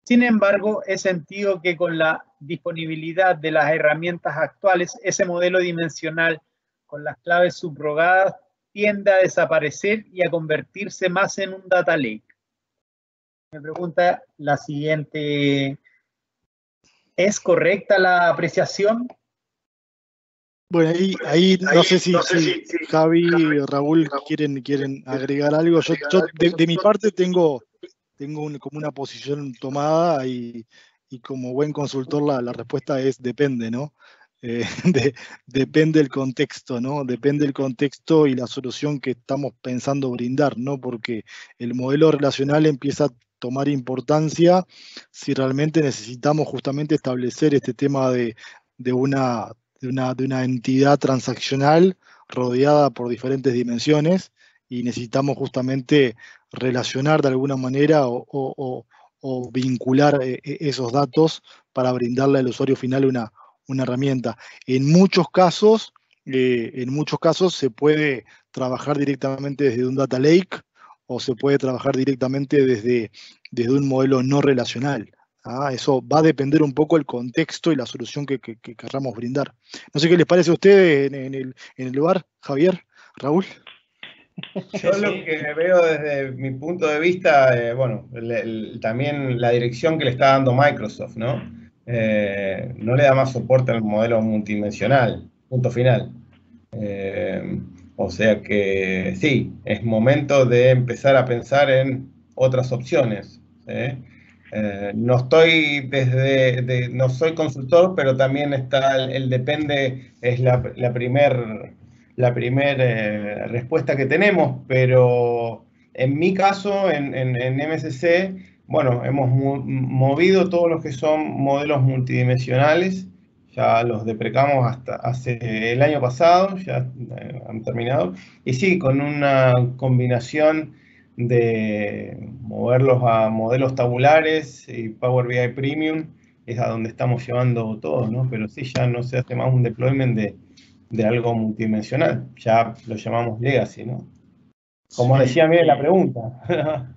Sin embargo, he sentido que con la disponibilidad de las herramientas actuales, ese modelo dimensional con las claves subrogadas tiende a desaparecer y a convertirse más en un data lake. Me pregunta la siguiente, ¿es correcta la apreciación? Bueno, ahí, no, sé si, Javi y Raúl quieren, quieren agregar algo. Yo, de, mi parte tengo, tengo como una posición tomada y, como buen consultor la, respuesta es depende, ¿no? Eh, *laughs* depende el contexto, ¿no? Depende el contexto y la solución que estamos pensando brindar, ¿no? Porque el modelo relacional empieza a tomar importancia si realmente necesitamos justamente establecer este tema de, de una, de una entidad transaccional rodeada por diferentes dimensiones y necesitamos justamente relacionar de alguna manera o, vincular eh, e, esos datos para brindarle al usuario final una, una herramienta. En muchos casos, eh, en muchos casos se puede trabajar directamente desde un data lake o se puede trabajar directamente desde, desde un modelo no relacional. Ah, eso va a depender un poco del contexto y la solución que, querramos brindar. No sé qué les parece a ustedes en, el, lugar, Javier, Raúl. Yo lo que veo desde mi punto de vista, eh, bueno, también la dirección que le está dando Microsoft, ¿no? Eh, no le da más soporte al modelo multidimensional, punto final. Eh, o sea que sí, es momento de empezar a pensar en otras opciones. Eh, no estoy desde, no soy consultor, pero también está el, depende, es la, la primer, la primer eh, respuesta que tenemos, pero en mi caso, en, en, MSC, bueno, hemos movido todos los que son modelos multidimensionales, ya los deprecamos hasta hace el año pasado, ya eh, han terminado, y sí, con una combinación de moverlos a modelos tabulares y Power BI Premium es a donde estamos llevando todo, ¿no? Pero sí, ya no se hace más un deployment de, de algo multidimensional, ya lo llamamos legacy, ¿no? Como decía bien la pregunta. *laughs*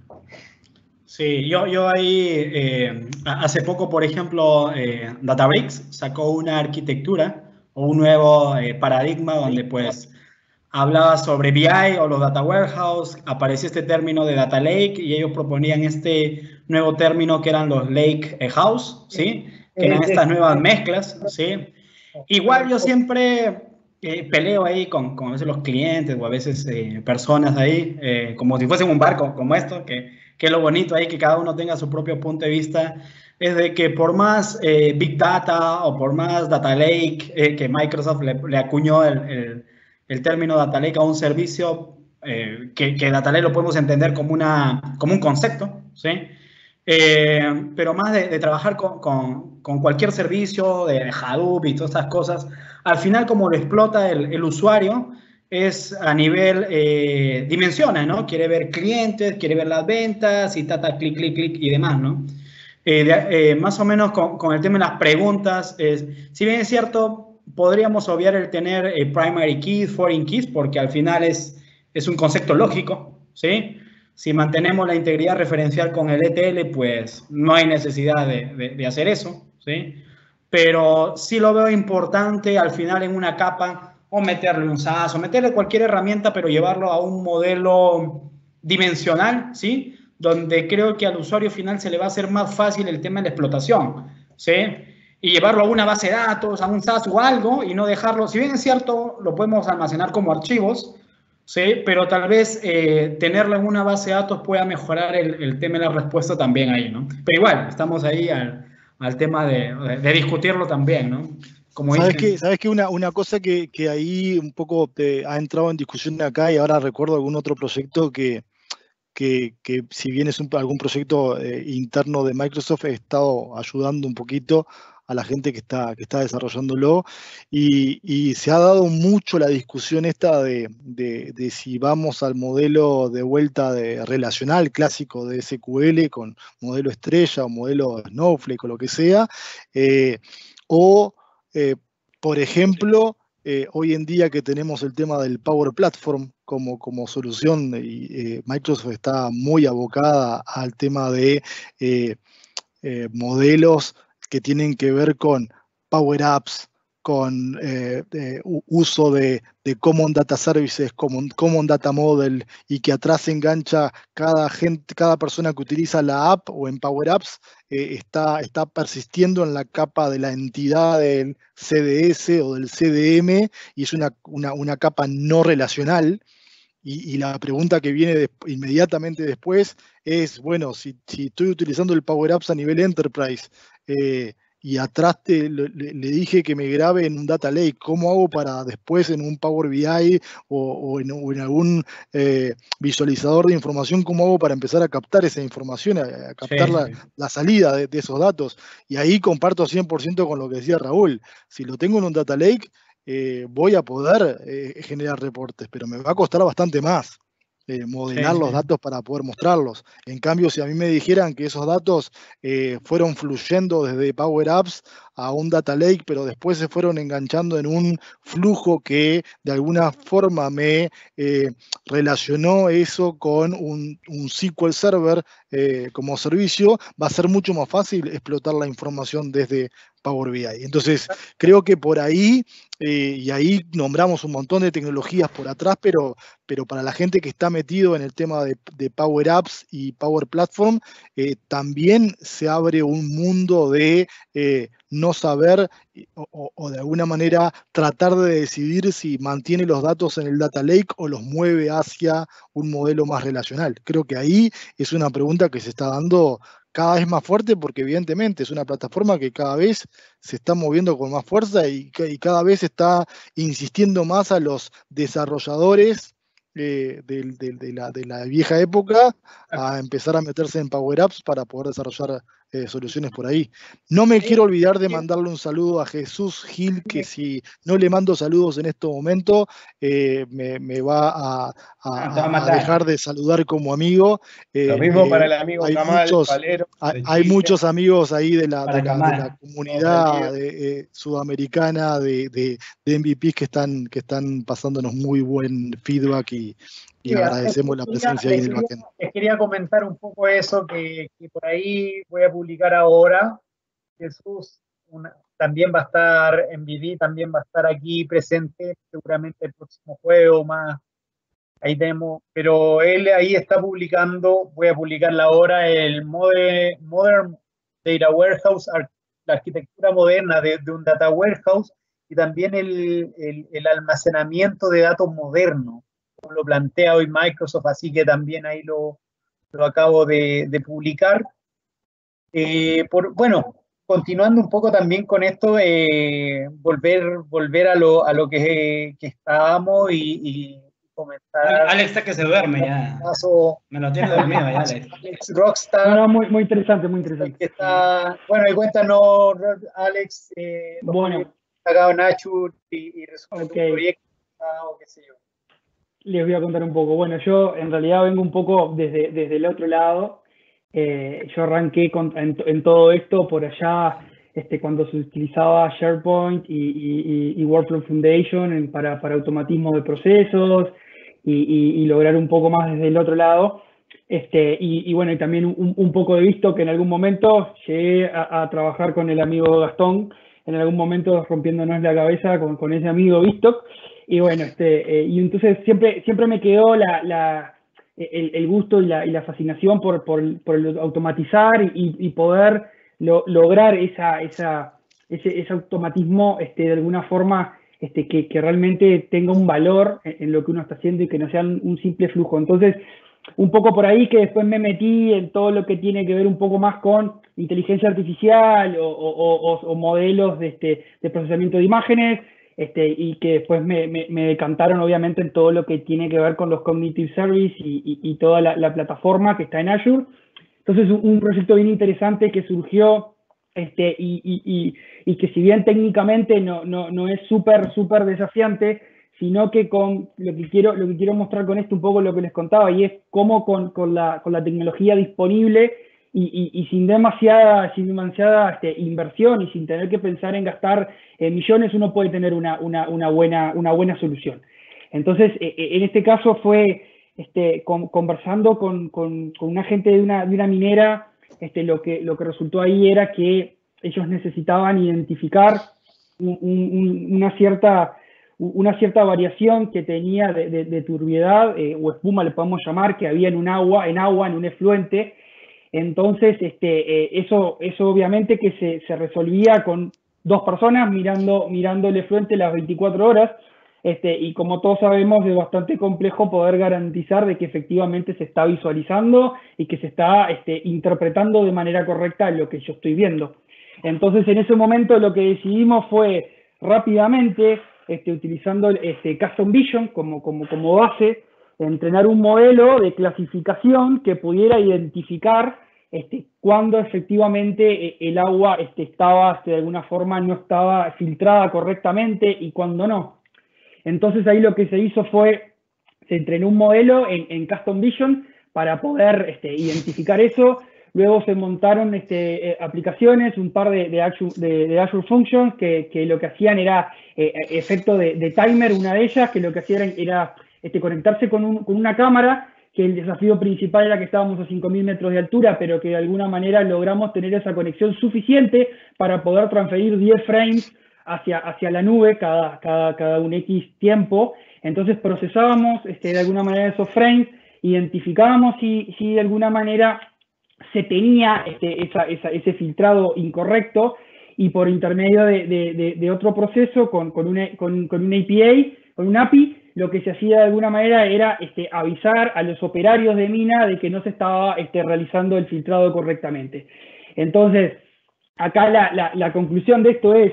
Sí, yo, yo ahí, eh, hace poco, por ejemplo, eh, Databricks sacó una arquitectura o un nuevo eh, paradigma donde pues hablaba sobre BI o los data warehouse, apareció este término de data lake y ellos proponían este nuevo término que eran los lake house, ¿sí? Que eran estas nuevas mezclas, ¿sí? Igual yo siempre eh, peleo ahí con, con, a veces los clientes o a veces eh, personas ahí, eh, como si fuesen un barco como esto, que, que lo bonito ahí, que cada uno tenga su propio punto de vista, es de que por más Big Data o por más Data Lake que Microsoft le, le acuñó el el término data lake a un servicio eh, que, que data lake lo podemos entender como, una, como un concepto, ¿sí? Eh, pero más de, trabajar con, con, cualquier servicio de Hadoop y todas estas cosas, al final como lo explota el, el usuario es a nivel eh, dimensiones, ¿no? Quiere ver clientes, quiere ver las ventas y tata, clic, clic, clic y demás, ¿no? Eh, más o menos con, con, el tema de las preguntas, es, si bien es cierto, podríamos obviar el tener eh, primary keys, foreign keys, porque al final es, es un concepto lógico, ¿sí? Si mantenemos la integridad referencial con el ETL, pues no hay necesidad de, hacer eso, ¿sí? Pero sí lo veo importante al final en una capa o meterle un SAS, o meterle cualquier herramienta, pero llevarlo a un modelo dimensional, ¿sí? Donde creo que al usuario final se le va a hacer más fácil el tema de la explotación, ¿sí? Y llevarlo a una base de datos, a un SAS o algo, y no dejarlo, si bien es cierto, lo podemos almacenar como archivos, ¿sí? Pero tal vez eh, tenerlo en una base de datos pueda mejorar el, tema de la respuesta también ahí, ¿no? Pero igual, estamos ahí al, tema de, de discutirlo también, ¿no? ¿Sabes qué? ¿Sabes qué? Una, una cosa que, que, ahí un poco te ha entrado en discusión acá y ahora recuerdo algún otro proyecto que, que, que si bien es un, algún proyecto eh, interno de Microsoft, he estado ayudando un poquito a la gente que está, que está desarrollándolo. Y, se ha dado mucho la discusión esta de, de, si vamos al modelo de vuelta de relacional clásico de SQL con modelo estrella o modelo Snowflake o lo que sea, eh, o eh, por ejemplo, eh, hoy en día que tenemos el tema del Power Platform como, como solución, y Microsoft está muy abocada al tema de modelos que tienen que ver con Power Apps, con eh, uso de, Common Data Services, Common, Common, Data Model y que atrás se engancha cada, gente, cada persona que utiliza la app o en Power Apps eh, está, está persistiendo en la capa de la entidad del CDS o del CDM y es una, una, capa no relacional. Y, la pregunta que viene inmediatamente después es, bueno, si, si, estoy utilizando el Power Apps a nivel enterprise, eh, y atrás te, le, dije que me grabe en un data lake. ¿Cómo hago para después en un Power BI o, en, algún eh, visualizador de información, cómo hago para empezar a captar esa información, a, captar la, salida de, esos datos? Y ahí comparto 100% con lo que decía Raúl. Si lo tengo en un data lake, eh, voy a poder eh, generar reportes, pero me va a costar bastante más. Eh, modelar los datos para poder mostrarlos. En cambio, si a mí me dijeran que esos datos eh, fueron fluyendo desde Power Apps a un data lake, pero después se fueron enganchando en un flujo que de alguna forma me eh, relacionó eso con un, un SQL Server como servicio, va a ser mucho más fácil explotar la información desde Power BI. Entonces, creo que por ahí, y ahí nombramos un montón de tecnologías por atrás, pero, pero para la gente que está metido en el tema de, Power Apps y Power Platform, eh, también se abre un mundo de eh, no saber o, de alguna manera tratar de decidir si mantiene los datos en el data lake o los mueve hacia un modelo más relacional. Creo que ahí es una pregunta que se está dando cada vez más fuerte porque evidentemente es una plataforma que cada vez se está moviendo con más fuerza y, y cada vez está insistiendo más a los desarrolladores eh, de, la, de, la, vieja época a empezar a meterse en Power Apps para poder desarrollar eh, soluciones por ahí. No me quiero olvidar de mandarle un saludo a Jesús Gil, que si no le mando saludos en este momento, eh, me, va a, ah, dejar de saludar como amigo. Lo eh, mismo para el amigo hay muchos, hay, muchos amigos ahí de la, la, comunidad sudamericana de, de, de, MVPs que están, que están pasándonos muy buen feedback y, y agradecemos la presencia ahí del backend. Les quería comentar un poco eso que, por ahí voy a publicar ahora. Jesús también va a estar en VD, también va a estar aquí presente, seguramente el próximo juego más. Ahí tenemos, pero él ahí está publicando, voy a publicarla ahora, el Modern, Data Warehouse, la arquitectura moderna de, un data warehouse y también el, el, el almacenamiento de datos lo plantea hoy Microsoft, así que también ahí lo, lo acabo de, publicar. Eh, por, bueno, continuando un poco también con esto, eh, volver, volver a lo, a lo que, que estábamos y, y, comentar. Alex está que se duerme ya. Me lo tiene dormido ya, Alex. *laughs* Alex Rockstar. No, muy, muy interesante, muy interesante. está, bueno, y cuéntanos, Alex, eh, bueno. sacado Nacho y, y resuelve okay. proyecto o qué sé yo les voy a contar un poco. Bueno, yo en realidad vengo un poco desde, desde el otro lado. Eh, yo arranqué en, todo esto por allá este, cuando se utilizaba SharePoint y, Workflow Foundation para, para, automatismo de procesos y, lograr un poco más desde el otro lado. Este, y, bueno, y también un, poco de visto que en algún momento llegué a, trabajar con el amigo Gastón, en algún momento rompiéndonos la cabeza con, con ese amigo Visto y bueno, este, y entonces siempre, siempre me quedó la, el, gusto y la, fascinación por, por, automatizar y, poder lograr esa, esa, ese, automatismo este, de alguna forma este, que, realmente tenga un valor en, lo que uno está haciendo y que no sea un, simple flujo. Entonces, un poco por ahí que después me metí en todo lo que tiene que ver un poco más con inteligencia artificial o, modelos de, este, de procesamiento de imágenes, este, y que después me, me, decantaron obviamente en todo lo que tiene que ver con los Cognitive Service y, toda la, plataforma que está en Azure. Entonces, un, proyecto bien interesante que surgió este, y, y, que si bien técnicamente no, no, no es súper, súper desafiante, sino que con lo que, quiero, lo que quiero mostrar con esto un poco lo que les contaba, y es cómo con, con, la, con la tecnología disponible y, sin demasiada, sin demasiada este, inversión y sin tener que pensar en gastar eh, millones, uno puede tener una, una, una, buena, una buena solución. Entonces, e, e, en este caso fue este, conversando con, con, con, una gente de una, de una minera, este, lo, que, lo que resultó ahí era que ellos necesitaban identificar una, cierta, una cierta variación que tenía de, de, turbiedad eh, o espuma, le podemos llamar, que había en un agua, en agua, en un efluente, entonces, este, eh, eso, eso obviamente que se, se, resolvía con dos personas mirando, mirando el efluente las 24 horas, este, y como todos sabemos es bastante complejo poder garantizar de que efectivamente se está visualizando y que se está este, interpretando de manera correcta lo que yo estoy viendo. Entonces, en ese momento lo que decidimos fue rápidamente, este, utilizando este, Custom Vision como, como, como base, entrenar un modelo de clasificación que pudiera identificar este, cuando efectivamente eh, el agua este, estaba, este, de alguna forma, no estaba filtrada correctamente y cuando no. Entonces ahí lo que se hizo fue, se entrenó un modelo en, Custom Vision para poder identificar eso. Luego se montaron este, eh, aplicaciones, un par de, de, Azure, Functions que, lo que hacían era eh, efecto de, timer, una de ellas, que lo que hacían era este, conectarse con, una cámara, que el desafío principal era que estábamos a 5.000 metros de altura, pero que de alguna manera logramos tener esa conexión suficiente para poder transferir 10 frames hacia, hacia la nube cada, cada, cada un X tiempo. Entonces procesábamos este, de alguna manera esos frames, identificábamos si, si de alguna manera se tenía este, ese filtrado incorrecto y por intermedio de, otro proceso con, con, con, con, una API, con un API, lo que se hacía de alguna manera era este, avisar a los operarios de mina de que no se estaba este, realizando el filtrado correctamente. Entonces, acá la, conclusión de esto es,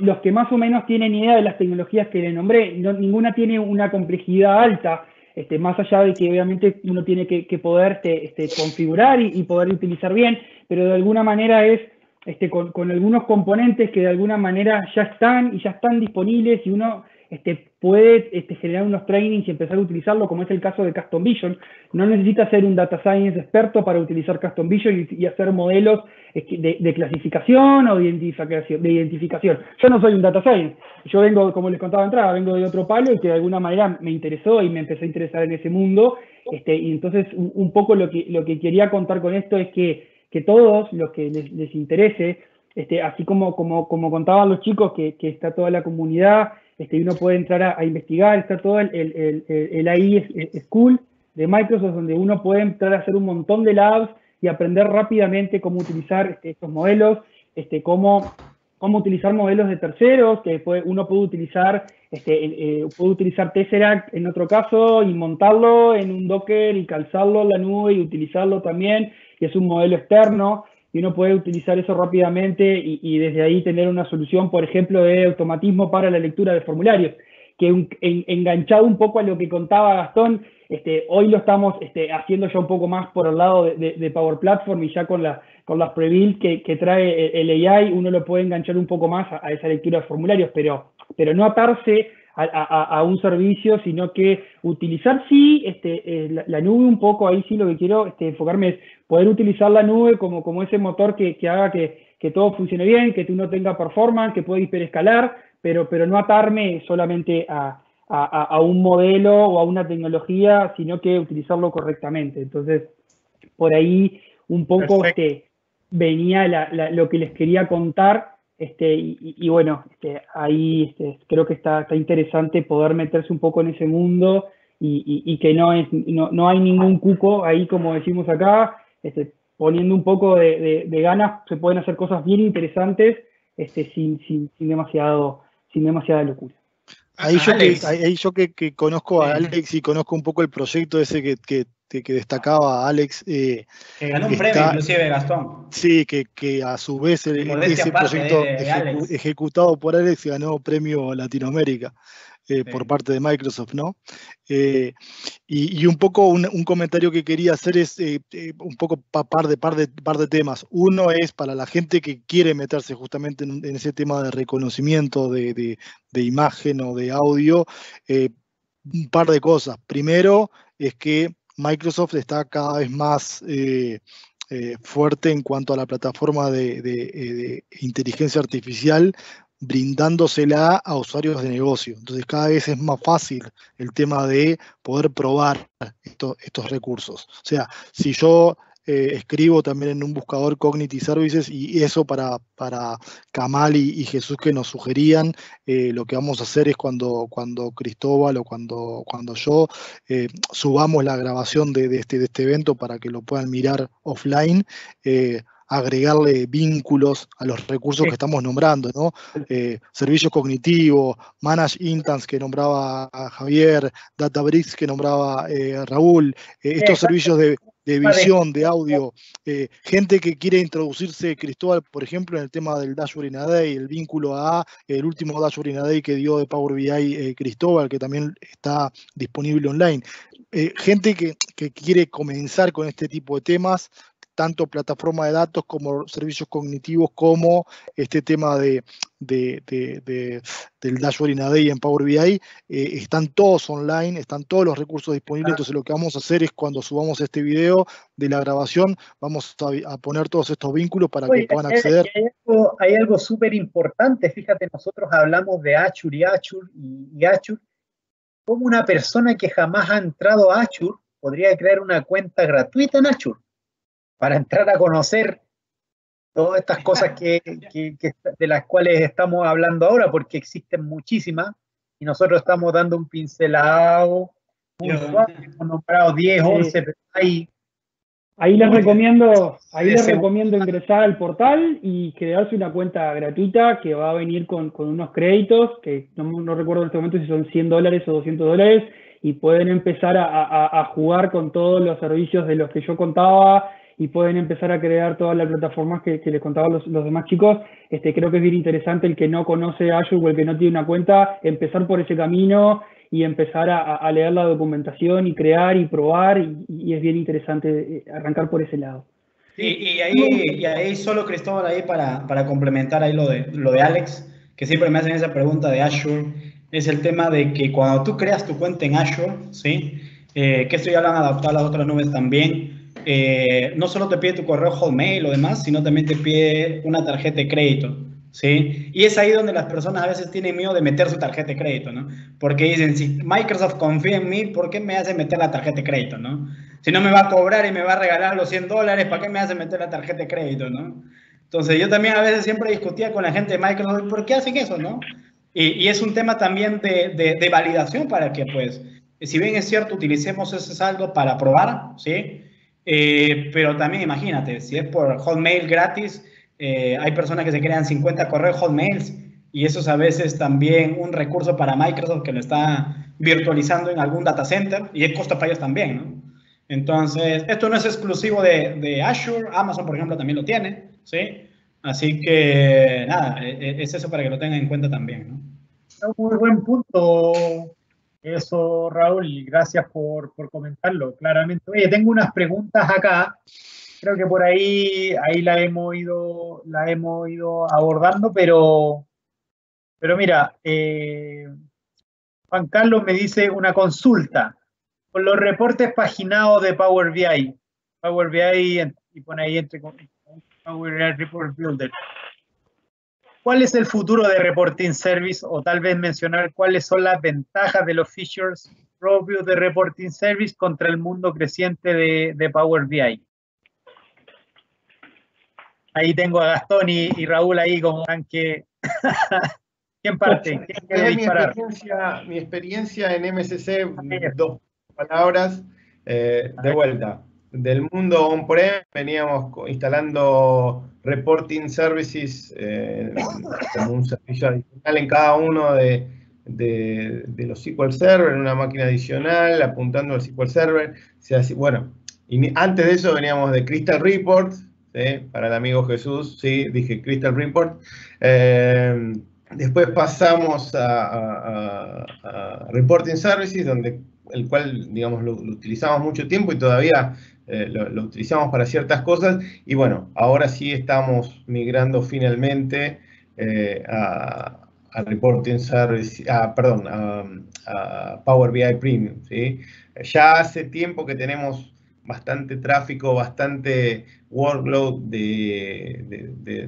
los que más o menos tienen idea de las tecnologías que le nombré, ninguna tiene una complejidad alta, este, más allá de que obviamente uno tiene que, poder este, configurar y, poder utilizar bien, pero de alguna manera es con, algunos componentes que de alguna manera ya están y ya están disponibles y uno este, puede este, generar unos trainings y empezar a utilizarlo, como es el caso de Custom Vision. No necesita ser un data science experto para utilizar Custom Vision y, hacer modelos de, clasificación o de identificación, de identificación. Yo no soy un data science. Yo vengo, como les contaba entrada, vengo de otro palo y que de alguna manera me interesó y me empecé a interesar en ese mundo. Este, y entonces, un, poco lo que, lo que quería contar con esto es que, que todos los que les, interese, este, así como, como, como contaban los chicos, que está toda la comunidad, este, uno puede entrar a, investigar, está todo el, el, el, AI School de Microsoft, donde uno puede entrar a hacer un montón de labs y aprender rápidamente cómo utilizar este, estos modelos, este, cómo, cómo utilizar modelos de terceros, que uno puede utilizar, este, eh, puede utilizar Tesseract en otro caso y montarlo en un Docker y calzarlo en la nube y utilizarlo también, y es un modelo externo y uno puede utilizar eso rápidamente y, desde ahí tener una solución, por ejemplo, de automatismo para la lectura de formularios, que enganchado un poco a lo que contaba Gastón, este, hoy lo estamos este, haciendo ya un poco más por el lado de, Power Platform y ya con, con las pre que, trae el AI, uno lo puede enganchar un poco más a, esa lectura de formularios, pero, pero no atarse a, un servicio, sino que utilizar sí este, eh, la, nube un poco, ahí sí lo que quiero enfocarme es poder utilizar la nube como, como ese motor que, haga que, todo funcione bien, que tú no tenga performance, que pueda hiperescalar, pero, pero no atarme solamente a, un modelo o a una tecnología, sino que utilizarlo correctamente. Entonces, por ahí un poco este, venía lo que les quería contar Este, y, bueno, este, ahí este, creo que está, está, interesante poder meterse un poco en ese mundo y, que no, es, no, no, hay ningún cuco ahí, como decimos acá, este, poniendo un poco de, de, ganas, se pueden hacer cosas bien interesantes este, sin, sin, sin, demasiado, sin demasiada locura. Ahí yo, que, ahí yo que, que, conozco a Alex y conozco un poco el proyecto ese que, que, que destacaba Alex. Eh, que ganó un premio, inclusive Gastón. Sí, que, que a su vez ese proyecto ejecutado por Alex ganó premio Latinoamérica. Eh, por parte de Microsoft, ¿no? Eh, y, un poco un, comentario que quería hacer es eh, un poco par de, par, de, par de temas. Uno es para la gente que quiere meterse justamente en, ese tema de reconocimiento de, imagen o de audio, un par de cosas. Primero es que Microsoft está cada vez más... fuerte en cuanto a la plataforma de, inteligencia artificial brindándosela a usuarios de negocio. Entonces cada vez es más fácil el tema de poder probar estos recursos. O sea, si yo eh, escribo también en un buscador Cognitive Services y eso para, para Kamal y, Jesús que nos sugerían, eh, lo que vamos a hacer es cuando, cuando Cristóbal o cuando, cuando yo eh, subamos la grabación de, este, de este evento para que lo puedan mirar offline agregarle vínculos a los recursos que estamos nombrando, ¿no? Eh, servicios cognitivos, Manage Intans que nombraba Javier, Databricks que nombraba eh, Raúl, eh, estos servicios de, visión, de audio, gente que quiere introducirse, Cristóbal, por ejemplo, en el tema del Dashboard in a Day, el vínculo a el último Dashboard in a Day que dio de Power BI Cristóbal, que también está disponible online. gente que, que, quiere comenzar con este tipo de temas, tanto plataforma de datos como servicios cognitivos, como este tema de, del dashboard in a day en Power BI, eh, están todos online, están todos los recursos disponibles, entonces lo que vamos a hacer es cuando subamos este video de la grabación, vamos a, poner todos estos vínculos para que puedan acceder. Hay algo, súper importante, fíjate, nosotros hablamos de Azure y Azure y, y Azure, como una persona que jamás ha entrado a Azure podría crear una cuenta gratuita en Azure para entrar a conocer todas estas cosas *laughs* que, de las cuales estamos hablando ahora, porque existen muchísimas y nosotros estamos dando un pincelado hemos nombrado 10, 11, pero hay... Ahí les recomiendo, ahí les recomiendo ingresar al portal y crearse una cuenta gratuita que va a venir con, unos créditos, que no, recuerdo en este momento si son 100 dólares o 200 dólares, y pueden empezar a, a, jugar con todos los servicios de los que yo contaba, y pueden empezar a crear todas las plataformas que, les contaba los, los, demás chicos. Este, creo que es bien interesante el que no conoce Azure o el que no tiene una cuenta, empezar por ese camino y empezar a, leer la documentación y crear y probar y, es bien interesante eh, arrancar por ese lado. y, ahí, y ahí solo Cristóbal, ahí para, para complementar ahí lo de, lo de Alex, que siempre me hacen esa pregunta de Azure, es el tema de que cuando tú creas tu cuenta en Azure, ¿sí? Eh, que esto ya lo han adaptado a las otras nubes también, eh, no solo te pide tu correo Hotmail o demás, sino también te pide una tarjeta de crédito. ¿sí? Y es ahí donde las personas a veces tienen miedo de meter su tarjeta de crédito, ¿no? Porque dicen, si Microsoft confía en mí, ¿por qué me hace meter la tarjeta de crédito, ¿no? Si no me va a cobrar y me va a regalar los 100 dólares, ¿para qué me hace meter la tarjeta de crédito, ¿no? Entonces yo también a veces siempre discutía con la gente de Microsoft, ¿por qué hacen eso, no? Y, es un tema también de, de, validación para que, pues, si bien es cierto, utilicemos ese saldo para probar, ¿sí? Eh, pero también imagínate, si es por Hotmail gratis, eh, hay personas que se crean 50 correos Hotmails y eso es a veces también un recurso para Microsoft que lo está virtualizando en algún data center y es costo para ellos también, ¿no? Entonces, esto no es exclusivo de, de Azure, Amazon, por ejemplo, también lo tiene, ¿sí? Así que, nada, e, e, es eso para que lo tengan en cuenta también, ¿no? Muy buen punto, eso, Raúl, gracias por, comentarlo, claramente. Oye, tengo unas preguntas acá, creo que por ahí, ahí la hemos ido, la hemos ido abordando, pero, pero mira, eh, Juan Carlos me dice una consulta. Con los reportes paginados de Power BI, Power BI y pone ahí entre Power BI Report Builder. ¿Cuál es el futuro de Reporting Service? O tal vez mencionar cuáles son las ventajas de los features propios de Reporting Service contra el mundo creciente de, Power BI. ahí tengo a Gastón y, Raúl ahí como que... *laughs* ¿Quién parte? ¿Quién mi, experiencia, mi experiencia en MSC, dos palabras, eh, de vuelta. Del mundo on-prem veníamos instalando reporting services eh, como un servicio adicional en cada uno de, de, los SQL Server, en una máquina adicional, apuntando al SQL Server. bueno, y antes de eso veníamos de Crystal Report, para el amigo Jesús, sí, dije Crystal Report. Eh, después pasamos a, Reporting Services, donde el cual, digamos, lo, utilizamos mucho tiempo y todavía eh, lo, utilizamos para ciertas cosas. Y bueno, ahora sí estamos migrando finalmente eh, a, Reporting Service, perdón, a, Power BI Premium. ¿sí? Ya hace tiempo que tenemos bastante tráfico, bastante workload de,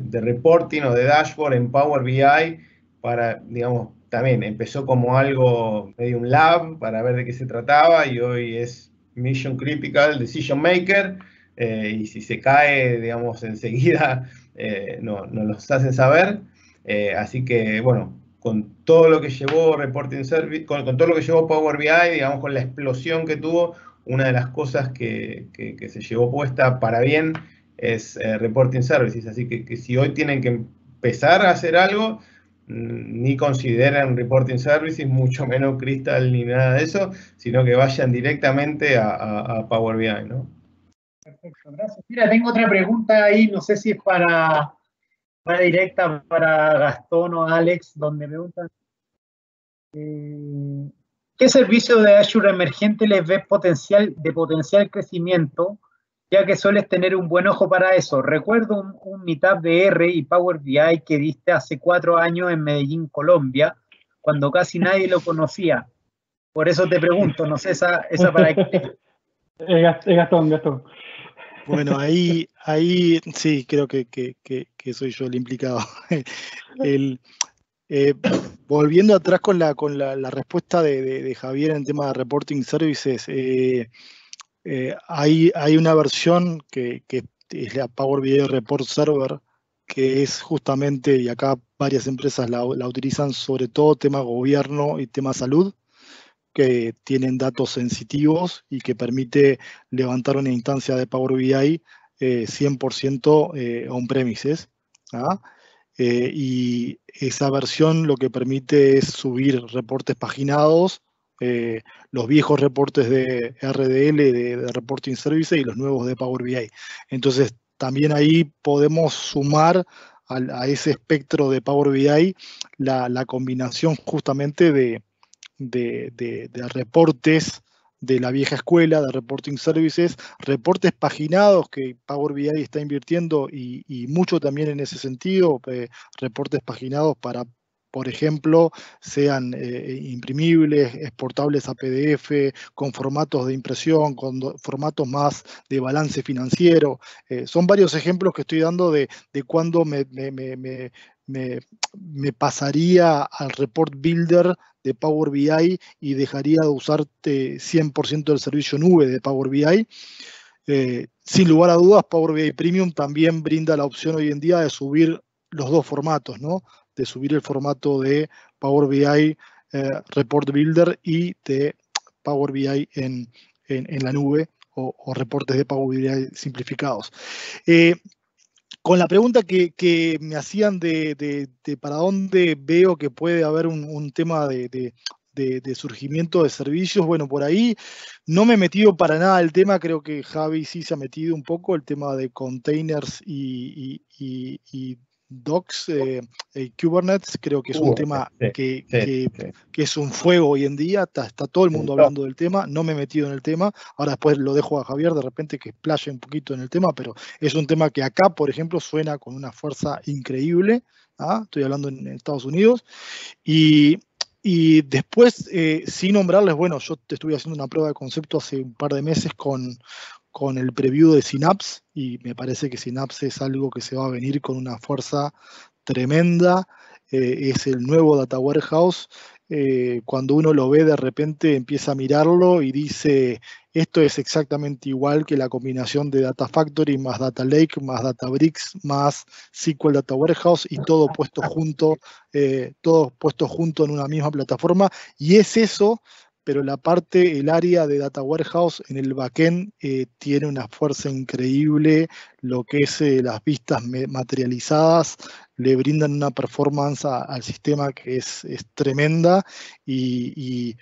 de, reporting o de dashboard en Power BI para, digamos, también empezó como algo medio un lab para ver de qué se trataba y hoy es Mission Critical Decision Maker eh, y si se cae, digamos, enseguida *laughs* eh, nos no los hacen saber. Eh, así que, bueno, con todo lo que llevó Reporting Service, con, con, todo lo que llevó Power BI, digamos, con la explosión que tuvo, una de las cosas que, se llevó puesta para bien es eh, Reporting Services. Así que, si hoy tienen que empezar a hacer algo, ni consideren Reporting Services, mucho menos Crystal ni nada de eso, sino que vayan directamente a, Power BI, ¿no? Perfecto, gracias. Mira, tengo otra pregunta ahí, no sé si es para, para directa para Gastón o Alex, donde preguntan eh, ¿Qué servicio de Azure emergente les ves potencial, de potencial crecimiento, ya que sueles tener un buen ojo para eso? Recuerdo un, un meetup de R y Power BI que diste hace cuatro años en Medellín, Colombia, cuando casi nadie lo conocía. Por eso te pregunto, no sé esa, esa para qué. *laughs* Gastón, Gastón. Bueno, ahí, ahí sí, creo que, que, que soy yo el implicado. *laughs* El, eh, volviendo atrás con la, con la, respuesta de, Javier en el tema de reporting services, eh, eh, hay, una versión que, es la Power BI Report Server, que es justamente, y acá varias empresas la, utilizan, sobre todo tema gobierno y tema salud, que tienen datos sensitivos y que permite levantar una instancia de Power BI 100% on-premises. ¿ah? Eh, y esa versión lo que permite es subir reportes paginados, eh, los viejos reportes de RDL, de, Reporting Services y los nuevos de Power BI. Entonces, también ahí podemos sumar a, ese espectro de Power BI la, combinación justamente de, reportes de la vieja escuela de Reporting Services, reportes paginados que Power BI está invirtiendo y, mucho también en ese sentido, eh, reportes paginados para, por ejemplo, sean eh, imprimibles, exportables a PDF, con formatos de impresión, con formatos más de balance financiero. Eh, son varios ejemplos que estoy dando de, de cuando me, me, pasaría al report builder de Power BI y dejaría de usar 100% del servicio nube de Power BI. Eh, sin lugar a dudas, Power BI Premium también brinda la opción hoy en día de subir los dos formatos, ¿no? De subir el formato de Power BI eh, Report Builder y de Power BI en, la nube o, reportes de Power BI simplificados. Eh, con la pregunta que, me hacían de, para dónde veo que puede haber un, tema de, surgimiento de servicios, bueno, por ahí no me he metido para nada el tema, creo que Javi sí se ha metido un poco, el tema de containers y, Docs, eh, eh, Kubernetes, creo que es un tema que, es un fuego hoy en día, está, todo el mundo hablando del tema, no me he metido en el tema, ahora después lo dejo a Javier de repente que explaye un poquito en el tema, pero es un tema que acá, por ejemplo, suena con una fuerza increíble, ¿ah? estoy hablando en, Estados Unidos, y, después, eh, sin nombrarles, bueno, yo te estuve haciendo una prueba de concepto hace un par de meses con, con el preview de Synapse y me parece que Synapse es algo que se va a venir con una fuerza tremenda. es el nuevo Data Warehouse. cuando uno lo ve de repente empieza a mirarlo y dice, esto es exactamente igual que la combinación de Data Factory más Data Lake más Databricks más SQL Data Warehouse y todo puesto junto, eh, todo puesto junto en una misma plataforma. Y es eso pero la parte, el área de Data Warehouse en el backend eh, tiene una fuerza increíble, lo que es eh, las vistas materializadas, le brindan una performance al sistema que es, tremenda y,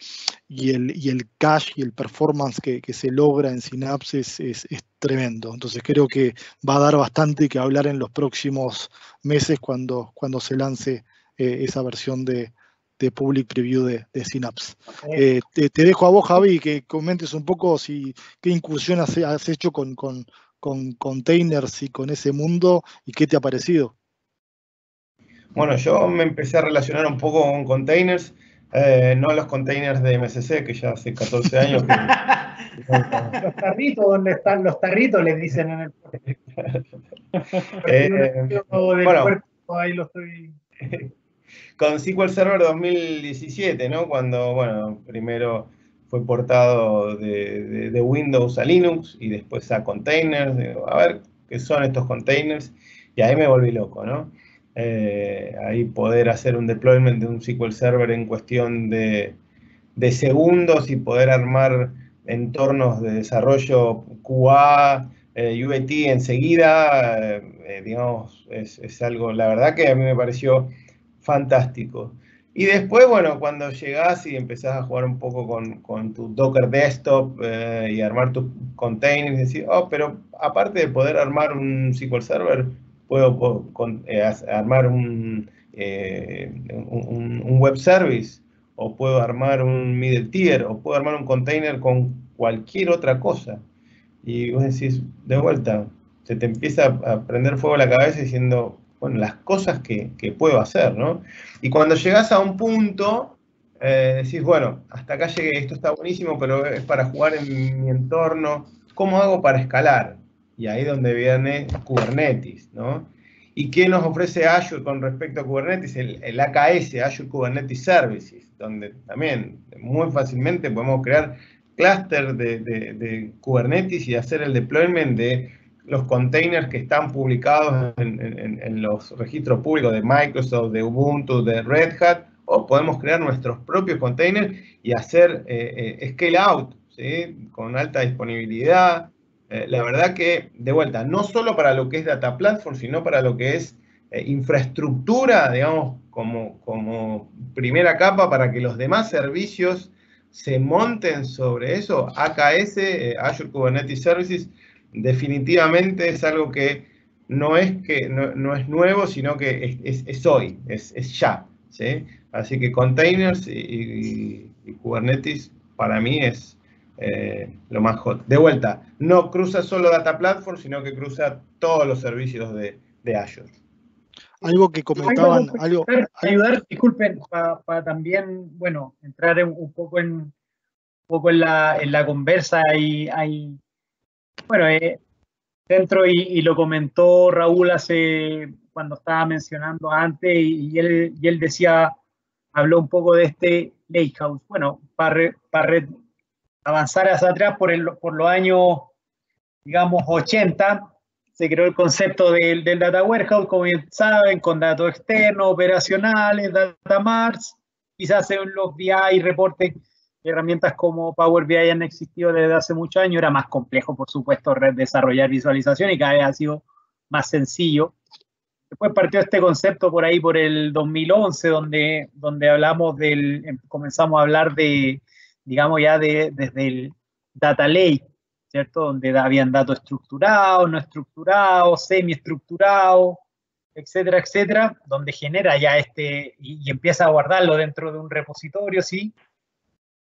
el, cache y el performance que, se logra en Synapse es, tremendo. Entonces creo que va a dar bastante que hablar en los próximos meses cuando, se lance eh, esa versión de, de Public Preview de, Synapse. Eh, te, dejo a vos, Javi, que comentes un poco si qué incursión has, hecho con, con, containers y con ese mundo y qué te ha parecido. Bueno, yo me empecé a relacionar un poco con containers, eh, no los containers de MSC, que ya hace 14 *laughs* años los tarritos, ¿dónde están los tarritos? Les dicen en el... *laughs* eh, bueno, ahí lo estoy con SQL Server 2017, ¿no? Cuando, bueno, primero fue portado de, Windows a Linux y después a containers. a ver qué son estos containers. Y ahí me volví loco, ¿no? Eh, ahí poder hacer un deployment de un SQL Server en cuestión de, segundos y poder armar entornos de desarrollo QA, eh, UAT enseguida, eh, digamos, es, es, algo, la verdad que a mí me pareció fantástico. Y después, bueno, cuando llegás y empezás a jugar un poco con, tu Docker Desktop eh, y armar tus containers, decir, oh, pero aparte de poder armar un SQL Server, puedo, eh, armar eh, un, un, web service, o puedo armar un middle tier, o puedo armar un container con cualquier otra cosa. Y vos decís, de vuelta, se te empieza a prender fuego la cabeza diciendo, bueno, las cosas que, puedo hacer, ¿no? Y cuando llegas a un punto, eh, decís, bueno, hasta acá llegué, esto está buenísimo, pero es para jugar en mi entorno, ¿cómo hago para escalar? Y ahí es donde viene Kubernetes, ¿no? ¿Y qué nos ofrece Azure con respecto a Kubernetes? El, AKS, Azure Kubernetes Services, donde también muy fácilmente podemos crear clúster de, de Kubernetes y hacer el deployment de los containers que están publicados en, los registros públicos de Microsoft, de Ubuntu, de Red Hat, o podemos crear nuestros propios containers y hacer eh, eh, scale out, con alta disponibilidad. Eh, la verdad que, de vuelta, no solo para lo que es Data Platform, sino para lo que es infraestructura, digamos, como primera capa para que los demás servicios se monten sobre eso. AKS, Azure Kubernetes Services, definitivamente es algo que no es, que, no, es nuevo, sino que es, hoy, es, ya. ¿sí? Así que containers y, Kubernetes para mí es eh, lo más hot. De vuelta, no cruza solo Data Platform, sino que cruza todos los servicios de, Azure. Algo que comentaban, algo, ayudar, disculpen, para también, bueno, entrar un poco en un poco en la, en la conversa y hay bueno, eh, dentro, y, lo comentó Raúl hace, cuando estaba mencionando antes, y, él, y él decía, habló un poco de este Lakehouse. Bueno, para, para avanzar hacia atrás por, el, por los años, digamos, 80, se creó el concepto del, Data Warehouse, como saben, con datos externos, operacionales, Data Mars, quizás en los BI reportes herramientas como Power BI han existido desde hace muchos años, era más complejo, por supuesto, desarrollar visualización y cada vez ha sido más sencillo. Después partió este concepto por ahí por el 2011, donde, donde hablamos del, em, comenzamos a hablar de, digamos ya de, desde el Data Lake, ¿cierto? Donde habían datos estructurados, no estructurados, semi-estructurados, etcétera, etcétera, donde genera ya este, y, y, empieza a guardarlo dentro de un repositorio, sí,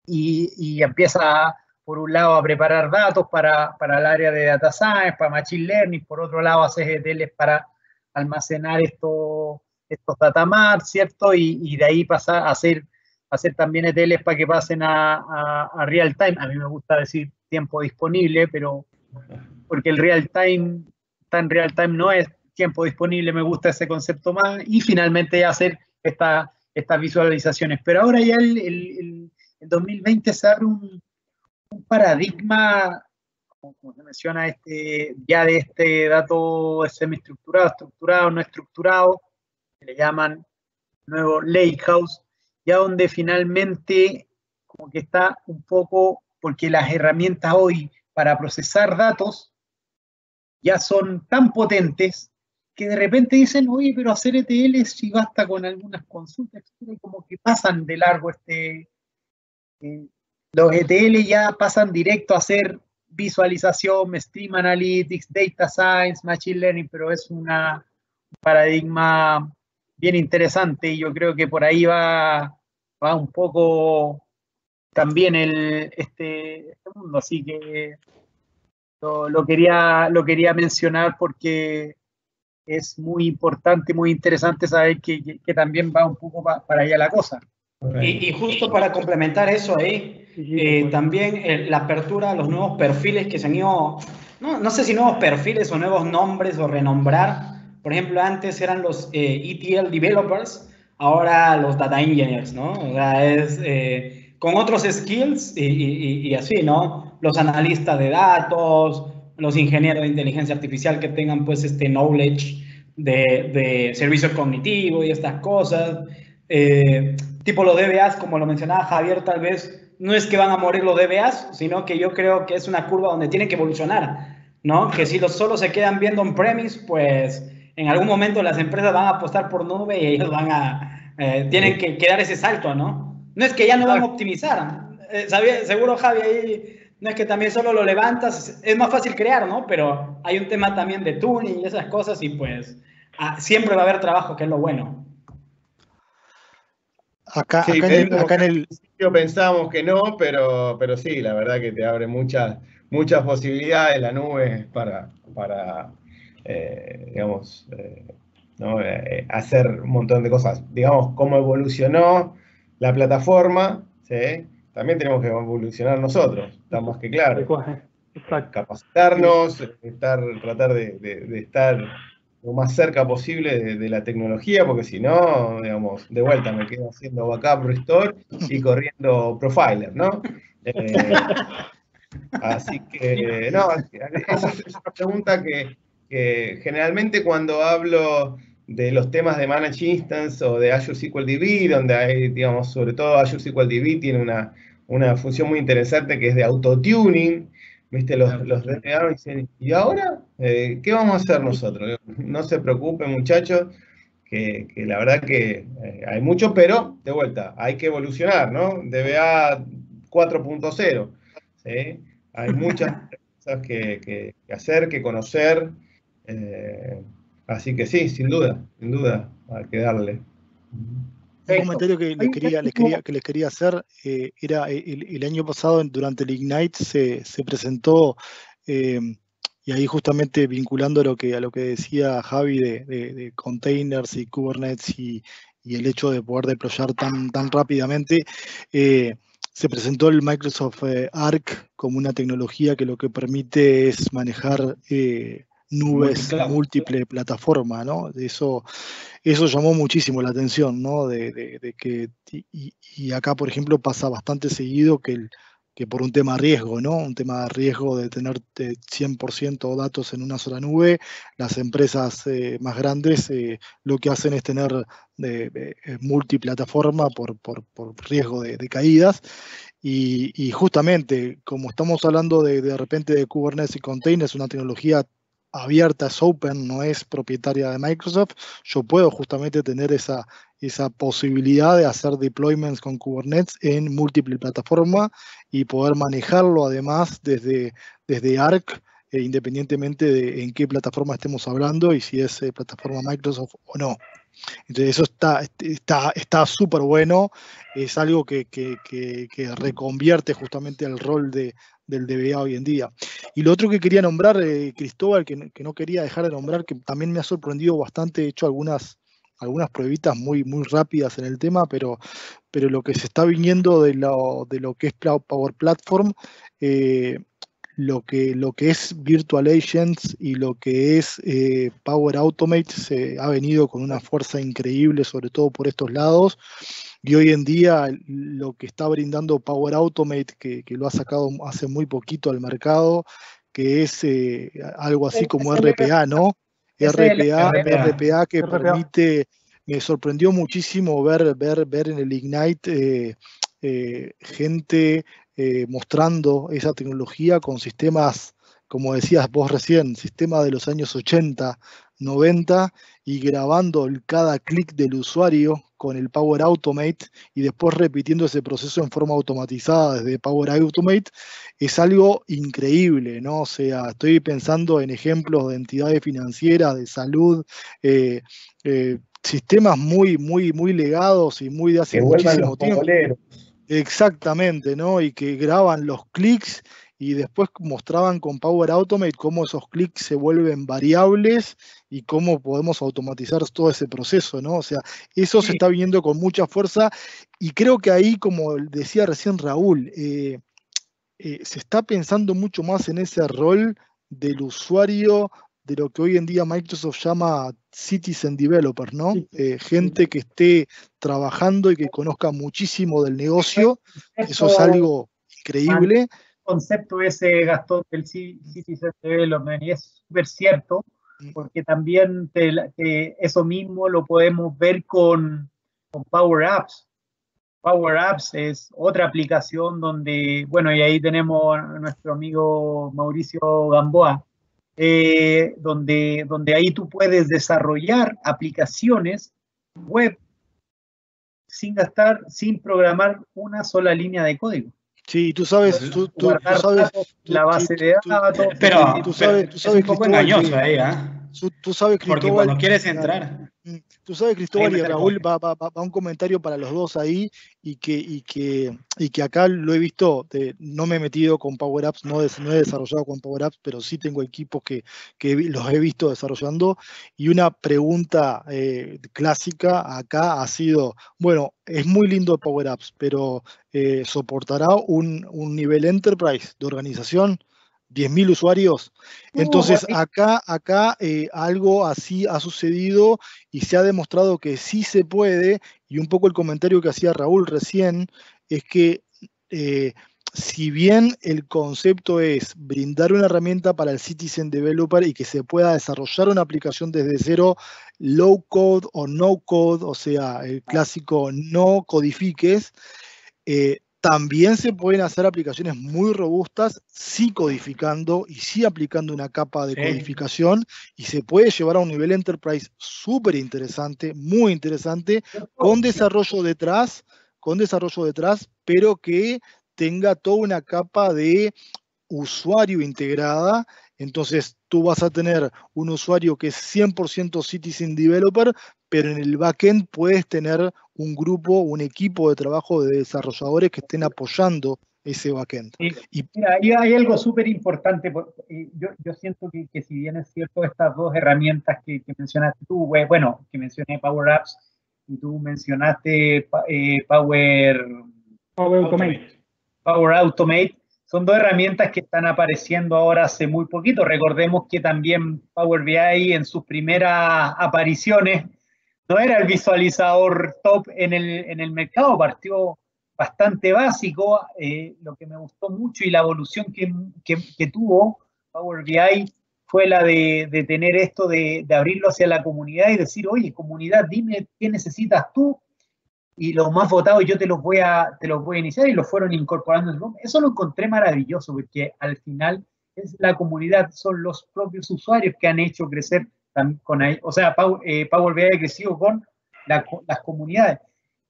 y, empieza, por un lado, a preparar datos para, para, el área de data science, para machine learning, por otro lado, hace ETLs para almacenar estos, estos data marts, ¿cierto? Y, y, de ahí pasar a hacer, hacer también ETLs para que pasen a, a, real time. A mí me gusta decir tiempo disponible, pero porque el real time, tan real time no es tiempo disponible, me gusta ese concepto más. Y finalmente hacer estas visualizaciones. Pero ahora ya el, el, 2020 se abre un, paradigma, como, se menciona, este, ya de este dato semiestructurado, estructurado, no estructurado, que le llaman nuevo Lakehouse, ya donde finalmente como que está un poco, porque las herramientas hoy para procesar datos ya son tan potentes que de repente dicen, oye, pero hacer ETL si basta con algunas consultas, como que pasan de largo este... Los ETL ya pasan directo a hacer visualización, Stream Analytics, Data Science, Machine Learning, pero es un paradigma bien interesante y yo creo que por ahí va, va un poco también el, este, este mundo, así que lo, quería, lo quería mencionar porque es muy importante, muy interesante saber que, también va un poco para allá la cosa. Y, justo para complementar eso ahí, eh, también eh, la apertura a los nuevos perfiles que se han ido, no, no, sé si nuevos perfiles o nuevos nombres o renombrar. Por ejemplo, antes eran los ETL eh, e developers, ahora los data engineers, ¿no? O sea, es con otros skills y, y, así, ¿no? Los analistas de datos, los ingenieros de inteligencia artificial que tengan pues este knowledge de, de servicio cognitivo y estas cosas. Eh, tipo los DBAs, como lo mencionaba Javier, tal vez no es que van a morir los DBAs, sino que yo creo que es una curva donde tienen que evolucionar, ¿no? Que si los solo se quedan viendo on-premise, pues en algún momento las empresas van a apostar por nube y ellos van a, eh, tienen que, que, dar ese salto, ¿no? No es que ya no van a optimizar. Eh, seguro, Javi, ahí no es que también solo lo levantas, es más fácil crear, ¿no? Pero hay un tema también de tuning y esas cosas y pues ah, siempre va a haber trabajo, que es lo bueno. Acá, en, el, acá pensamos que no, pero, pero sí, la verdad que te abre muchas, muchas posibilidades la nube para, para eh, digamos, eh, hacer un montón de cosas. Digamos, cómo evolucionó la plataforma, ¿sí? también tenemos que evolucionar nosotros, estamos que claro. Capacitarnos, estar, tratar de, estar lo más cerca posible de, la tecnología, porque si no, digamos, de vuelta me quedo haciendo backup restore y corriendo profiler, ¿no? Eh, así que, no, esa es una pregunta que, generalmente cuando hablo de los temas de Managed Instance o de Azure SQL DB, donde hay, digamos, sobre todo Azure SQL DB tiene una, una función muy interesante que es de autotuning, ¿viste? Los, los dicen, ¿y ahora eh, qué vamos a hacer nosotros? No se preocupen, muchachos, que, que la verdad que eh, hay mucho, pero de vuelta, hay que evolucionar, ¿no? DBA 4.0, ¿sí? Hay muchas *laughs* cosas que, que, hacer, que conocer. Eh, Así que sí, sin duda, sin duda, hay que darle. Un comentario que les quería, que les quería hacer eh, era eh, el, año pasado durante el Ignite se, presentó em, y ahí justamente vinculando a lo que, a lo que decía Javi de, containers y Kubernetes y, el hecho de poder deployar tan, tan rápidamente, eh, se presentó el Microsoft Arc como una tecnología que lo que permite es manejar nubes múltiple plataforma, ¿no? Eso, eso llamó muchísimo la atención, ¿no? De, que, y, acá, por ejemplo, pasa bastante seguido que, el, que por un tema de riesgo, ¿no? Un tema de riesgo de tener 100% datos en una sola nube, las empresas eh, más grandes eh, lo que hacen es tener de, multiplataforma por, por, por, riesgo de, caídas. Y, y, justamente, como estamos hablando de, de repente de Kubernetes y containers, una tecnología abierta, es open, no es propietaria de Microsoft, yo puedo justamente tener esa, esa posibilidad de hacer deployments con Kubernetes en múltiples plataformas y poder manejarlo además desde, desde Arc, eh, independientemente de en qué plataforma estemos hablando y si es eh, plataforma Microsoft o no. Entonces eso está está está súper bueno, es algo que, que, que, reconvierte justamente el rol de, del DBA hoy en día. Y lo otro que quería nombrar, eh, Cristóbal, que, no quería dejar de nombrar, que también me ha sorprendido bastante, he hecho algunas, algunas pruebitas muy, muy rápidas en el tema, pero, pero lo que se está viniendo de lo, de lo que es Power Platform, eh, lo que, lo que es Virtual Agents y lo que es eh, Power Automate se ha venido con una fuerza increíble, sobre todo por estos lados. Y hoy en día lo que está brindando Power Automate, que, lo ha sacado hace muy poquito al mercado, que es eh, algo así como RPA, ¿no? RPA, RPA, que permite, me sorprendió muchísimo ver, ver, ver en el Ignite eh, gente eh, mostrando esa tecnología con sistemas, como decías vos recién, sistemas de los años 80, 90 y grabando cada clic del usuario con el Power Automate y después repitiendo ese proceso en forma automatizada desde Power Automate, es algo increíble, ¿no? O sea, estoy pensando en ejemplos de entidades financieras, de salud, eh, eh, sistemas muy, muy, muy legados y muy de hace muchísimo tiempo. Exactamente, ¿no? Y que graban los clics y después mostraban con Power Automate cómo esos clics se vuelven variables y cómo podemos automatizar todo ese proceso, ¿no? O sea, eso se está viendo con mucha fuerza y creo que ahí, como decía recién Raúl, eh, eh, se está pensando mucho más en ese rol del usuario de lo que hoy en día Microsoft llama citizen developer, ¿no? Eh, gente que esté trabajando y que conozca muchísimo del negocio. Eso es algo increíble. El concepto ese, Gastón, del citizen development, y es súper cierto, mm. porque también eso mismo lo podemos ver con, con Power Apps. Power Apps es otra aplicación donde, bueno, y ahí tenemos a nuestro amigo Mauricio Gamboa, eh, donde, donde ahí tú puedes desarrollar aplicaciones web sin gastar, sin programar una sola línea de código. Sí, tú sabes, tú, sabes la base de datos. Pero, tú sabes, tú sabes, es un poco engañoso ahí, ¿eh? Tú, sabes, Cristóbal, Porque cuando quieres entrar. Mm, tú sabes, Cristóbal y Raúl, va, va, va, un comentario para los dos ahí y que, y que, y que acá lo he visto, no me he metido con Power Apps, no, no he desarrollado con Power Apps, pero sí tengo equipos que, que los he visto desarrollando. Y una pregunta eh, clásica acá ha sido, bueno, es muy lindo Power Apps, pero eh, ¿soportará un, un nivel enterprise de organización? 10.000 usuarios. Entonces, acá, acá eh, algo así ha sucedido y se ha demostrado que sí se puede, y un poco el comentario que hacía Raúl recién, es que eh, si bien el concepto es brindar una herramienta para el citizen developer y que se pueda desarrollar una aplicación desde cero, low code o no code, o sea, el clásico no codifiques, eh, también se pueden hacer aplicaciones muy robustas, sí codificando y sí aplicando una capa de codificación y se puede llevar a un nivel enterprise súper interesante, muy interesante, con desarrollo detrás, con desarrollo detrás, pero que tenga toda una capa de usuario integrada. Entonces tú vas a tener un usuario que es 100% citizen developer, pero en el backend puedes tener un grupo, un equipo de trabajo de desarrolladores que estén apoyando ese backend. y, mira, ahí hay algo súper importante. Yo, yo, siento que, que, si bien es cierto estas dos herramientas que, que mencionaste tú, bueno, que mencioné Power Apps y tú mencionaste eh, Power, Power Automate. Power Automate, son dos herramientas que están apareciendo ahora hace muy poquito. Recordemos que también Power BI en sus primeras apariciones no era el visualizador top en el, en el mercado, partió bastante básico. Eh, lo que me gustó mucho y la evolución que, que, tuvo Power BI fue la de, de tener esto de, de, abrirlo hacia la comunidad y decir, oye, comunidad, dime qué necesitas tú y los más votados yo te los voy a, te los voy a iniciar y los fueron incorporando. Eso lo encontré maravilloso porque al final es la comunidad, son los propios usuarios que han hecho crecer con o sea, eh, Power, BI ha crecido con las comunidades.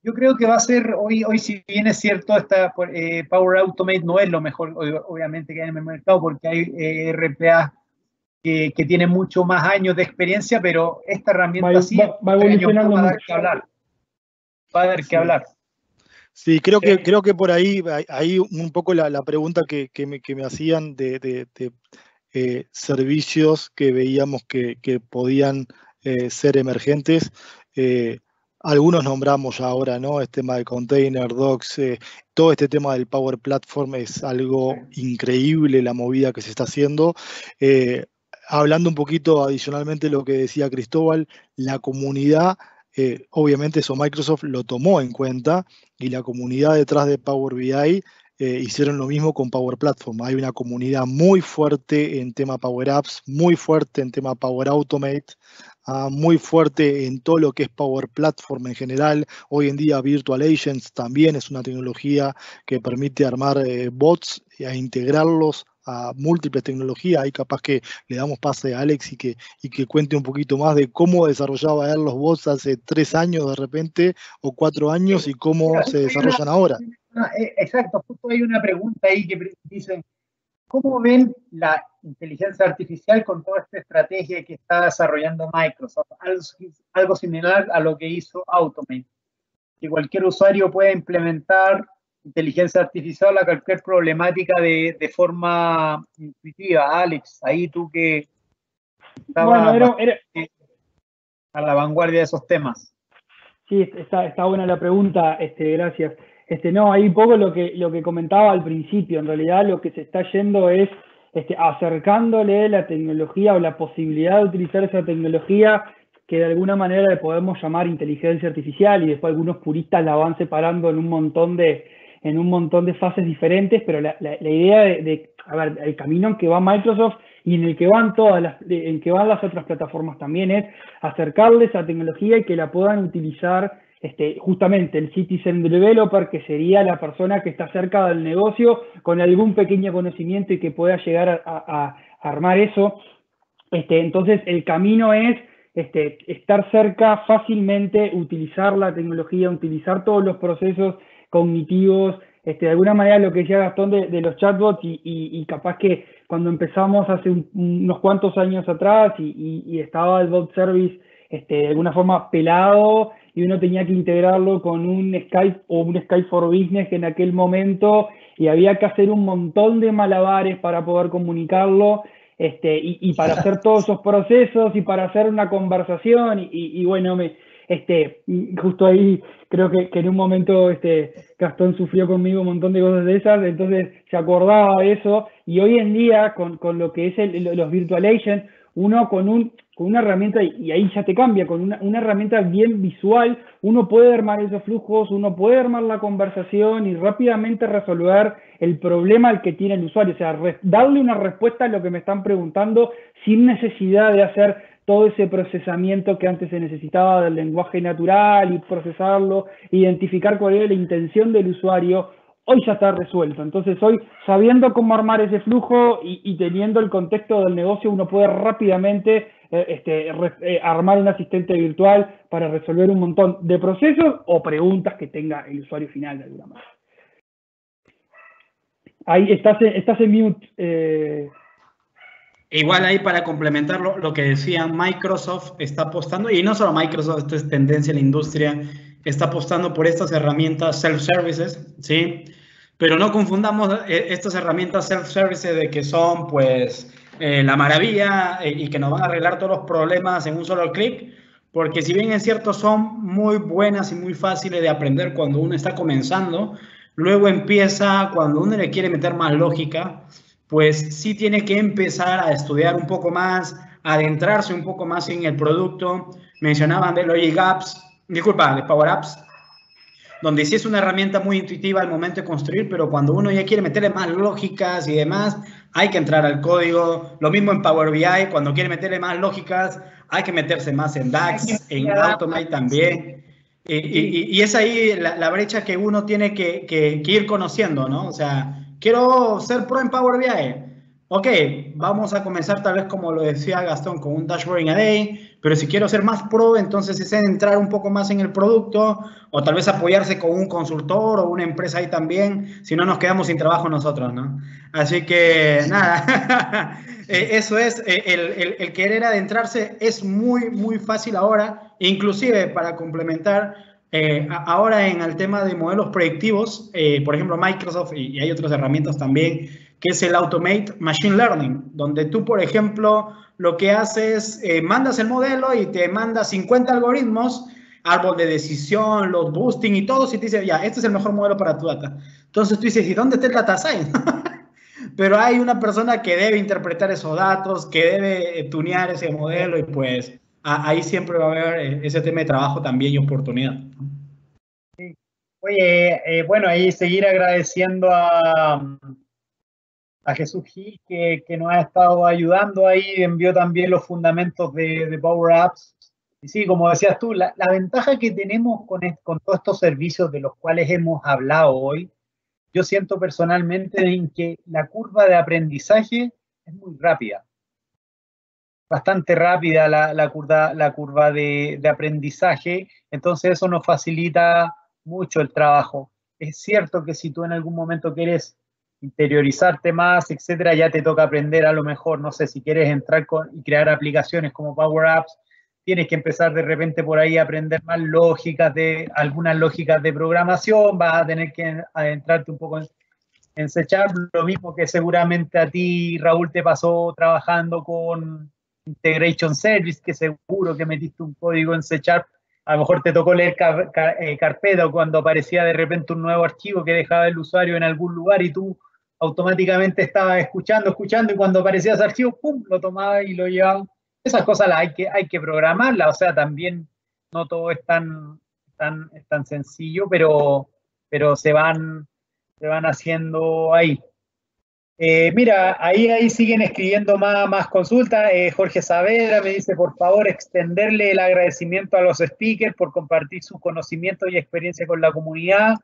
Yo creo que va a ser, hoy, hoy si bien es cierto, esta eh, Power Automate no es lo mejor, obviamente, que hay en el mercado, porque hay eh, RPA que, que tienen mucho más años de experiencia, pero esta herramienta sí va, a dar que hablar. Va a dar que hablar. Sí, creo que, creo que por ahí, hay un poco la, pregunta que, que, me, que me hacían de, de, eh, servicios que veíamos que, podían eh, ser emergentes. Eh, algunos nombramos ya ahora, ¿no? Este tema de container, docs, todo este tema del Power Platform es algo increíble la movida que se está haciendo. Hablando un poquito adicionalmente de lo que decía Cristóbal, la comunidad, eh, obviamente eso Microsoft lo tomó en cuenta y la comunidad detrás de Power BI hicieron lo mismo con Power Platform. Hay una comunidad muy fuerte en tema Power Apps, muy fuerte en tema Power Automate. Ah, muy fuerte en todo lo que es Power Platform en general. Hoy en día Virtual Agents también es una tecnología que permite armar eh, bots e integrarlos a múltiples tecnologías. Ahí capaz que le damos pase a Alex y que, y que cuente un poquito más de cómo desarrollaba él los bots hace tres años de repente o cuatro años y cómo se desarrollan ahora. Eh, exacto, justo hay una pregunta ahí que dice, ¿Cómo ven la inteligencia artificial con toda esta estrategia que está desarrollando Microsoft? Algo, similar a lo que hizo Automate, que cualquier usuario puede implementar inteligencia artificial a cualquier problemática de, forma intuitiva. Alex, ahí tú que estabas a la vanguardia de esos temas. Sí, está, está buena la pregunta, este, gracias. Este, no, ahí un poco lo que, lo que comentaba al principio, en realidad lo que se está yendo es este, acercándole la tecnología o la posibilidad de utilizar esa tecnología que de alguna manera le podemos llamar inteligencia artificial y después algunos puristas la van separando en un montón de, en un montón de fases diferentes, pero la, idea de, a ver, el camino en que va Microsoft y en el que van todas las, en que van las otras plataformas también es acercarles esa tecnología y que la puedan utilizar este, justamente el citizen developer, que sería la persona que está cerca del negocio con algún pequeño conocimiento y que pueda llegar a, armar eso. Este, entonces, el camino es este, estar cerca fácilmente, utilizar la tecnología, utilizar todos los procesos cognitivos, este, de alguna manera lo que decía Gastón de, los chatbots y, capaz que cuando empezamos hace unos cuantos años atrás y, estaba el bot service este, de alguna forma pelado y uno tenía que integrarlo con un Skype o un Skype for Business en aquel momento y había que hacer un montón de malabares para poder comunicarlo este, y, para hacer todos esos procesos y para hacer una conversación y, bueno, me, este, justo ahí creo que, en un momento este, Gastón sufrió conmigo un montón de cosas de esas, entonces se acordaba de eso y hoy en día con, lo que es los virtual agents, uno con un con una herramienta, y ahí ya te cambia, con una, herramienta bien visual, uno puede armar esos flujos, uno puede armar la conversación y rápidamente resolver el problema al que tiene el usuario, o sea, darle una respuesta a lo que me están preguntando sin necesidad de hacer todo ese procesamiento que antes se necesitaba del lenguaje natural y procesarlo, identificar cuál era la intención del usuario, hoy ya está resuelto. Entonces hoy, sabiendo cómo armar ese flujo y, teniendo el contexto del negocio, uno puede rápidamente eh, este, eh, armar un asistente virtual para resolver un montón de procesos o preguntas que tenga el usuario final de alguna manera. Ahí estás, estás en mute. Eh. Igual ahí para complementar lo, que decía, Microsoft está apostando, y no solo Microsoft, esto es tendencia en la industria, está apostando por estas herramientas self-services, ¿sí? Pero no confundamos estas herramientas self-services de que son, pues, eh, la maravilla eh, y que nos van a arreglar todos los problemas en un solo clic, porque si bien es cierto son muy buenas y muy fáciles de aprender cuando uno está comenzando, luego empieza, cuando uno le quiere meter más lógica, pues sí tiene que empezar a estudiar un poco más, adentrarse un poco más en el producto. Mencionaban de Logic Apps, disculpa, de Power Apps, donde sí es una herramienta muy intuitiva al momento de construir, pero cuando uno ya quiere meterle más lógicas y demás, hay que entrar al código. Lo mismo en Power BI, cuando quiere meterle más lógicas, hay que meterse más en DAX, en Automate también. Y, es ahí la, brecha que uno tiene que, que, ir conociendo, ¿no? O sea, quiero ser pro en Power BI. Ok, vamos a comenzar tal vez como lo decía Gastón con un dashboarding a day, pero si quiero ser más pro, entonces es entrar un poco más en el producto o tal vez apoyarse con un consultor o una empresa ahí también, si no nos quedamos sin trabajo nosotros, ¿no? Así que nada, *laughs* eh, eso es, eh, el, el, querer adentrarse es muy, muy fácil ahora, inclusive para complementar, eh, ahora en el tema de modelos predictivos, por ejemplo Microsoft y, y hay otras herramientas también, que es el Automate Machine Learning, donde tú, por ejemplo, lo que haces, eh, mandas el modelo y te manda 50 algoritmos árbol de decisión, los boosting y todo, y te dice, ya, este es el mejor modelo para tu data. Entonces tú dices, ¿y dónde está el data science? *laughs* Pero hay una persona que debe interpretar esos datos, que debe tunear ese modelo y pues ahí siempre va a haber eh, ese tema de trabajo también y oportunidad. Oye, eh, bueno, ahí seguir agradeciendo a, a Jesús Gil que, que, nos ha estado ayudando ahí, envió también los fundamentos de, de Power Apps. Y sí, como decías tú, la, la ventaja que tenemos con, con todos estos servicios de los cuales hemos hablado hoy, yo siento personalmente en que la curva de aprendizaje es muy rápida. Bastante rápida la, la curva, la curva de, de aprendizaje, entonces eso nos facilita mucho el trabajo. Es cierto que si tú en algún momento quieres interiorizarte más, etcétera, ya te toca aprender a lo mejor, no sé, si quieres entrar con, y crear aplicaciones como Power Apps, tienes que empezar de repente por ahí a aprender más lógicas de algunas lógicas de programación, vas a tener que adentrarte un poco en, en C lo mismo que seguramente a ti, Raúl, te pasó trabajando con Integration Service, que seguro que metiste un código en C a lo mejor te tocó leer eh, carpeta o cuando aparecía de repente un nuevo archivo que dejaba el usuario en algún lugar y tú automáticamente estabas escuchando, escuchando y cuando aparecía ese archivo, ¡pum!, lo tomaba y lo llevaba. Esas cosas las hay que, hay que programarlas, o sea, también no todo es tan, tan, tan sencillo, pero, pero se, van, se van haciendo ahí. Eh, mira, ahí, ahí siguen escribiendo más, más consultas. Eh, Jorge Saavedra me dice, por favor, extenderle el agradecimiento a los speakers por compartir su conocimiento y experiencia con la comunidad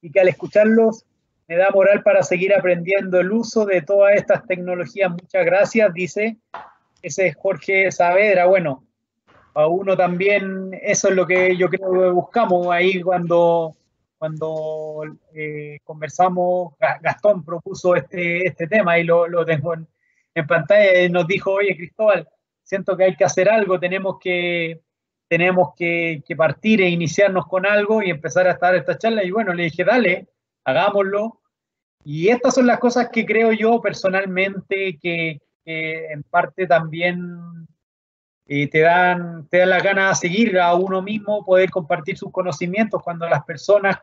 y que al escucharlos me da moral para seguir aprendiendo el uso de todas estas tecnologías. Muchas gracias, dice. Ese es Jorge Saavedra. Bueno, a uno también, eso es lo que yo creo que buscamos ahí cuando cuando eh, conversamos, Gastón propuso este, este tema y lo, lo tengo en, pantalla y nos dijo, oye Cristóbal, siento que hay que hacer algo, tenemos que, tenemos que, que, partir e iniciarnos con algo y empezar a estar esta charla. Y bueno, le dije, dale, hagámoslo. Y estas son las cosas que creo yo personalmente que, en parte también y te dan, te dan la ganas de seguir a uno mismo, poder compartir sus conocimientos cuando las personas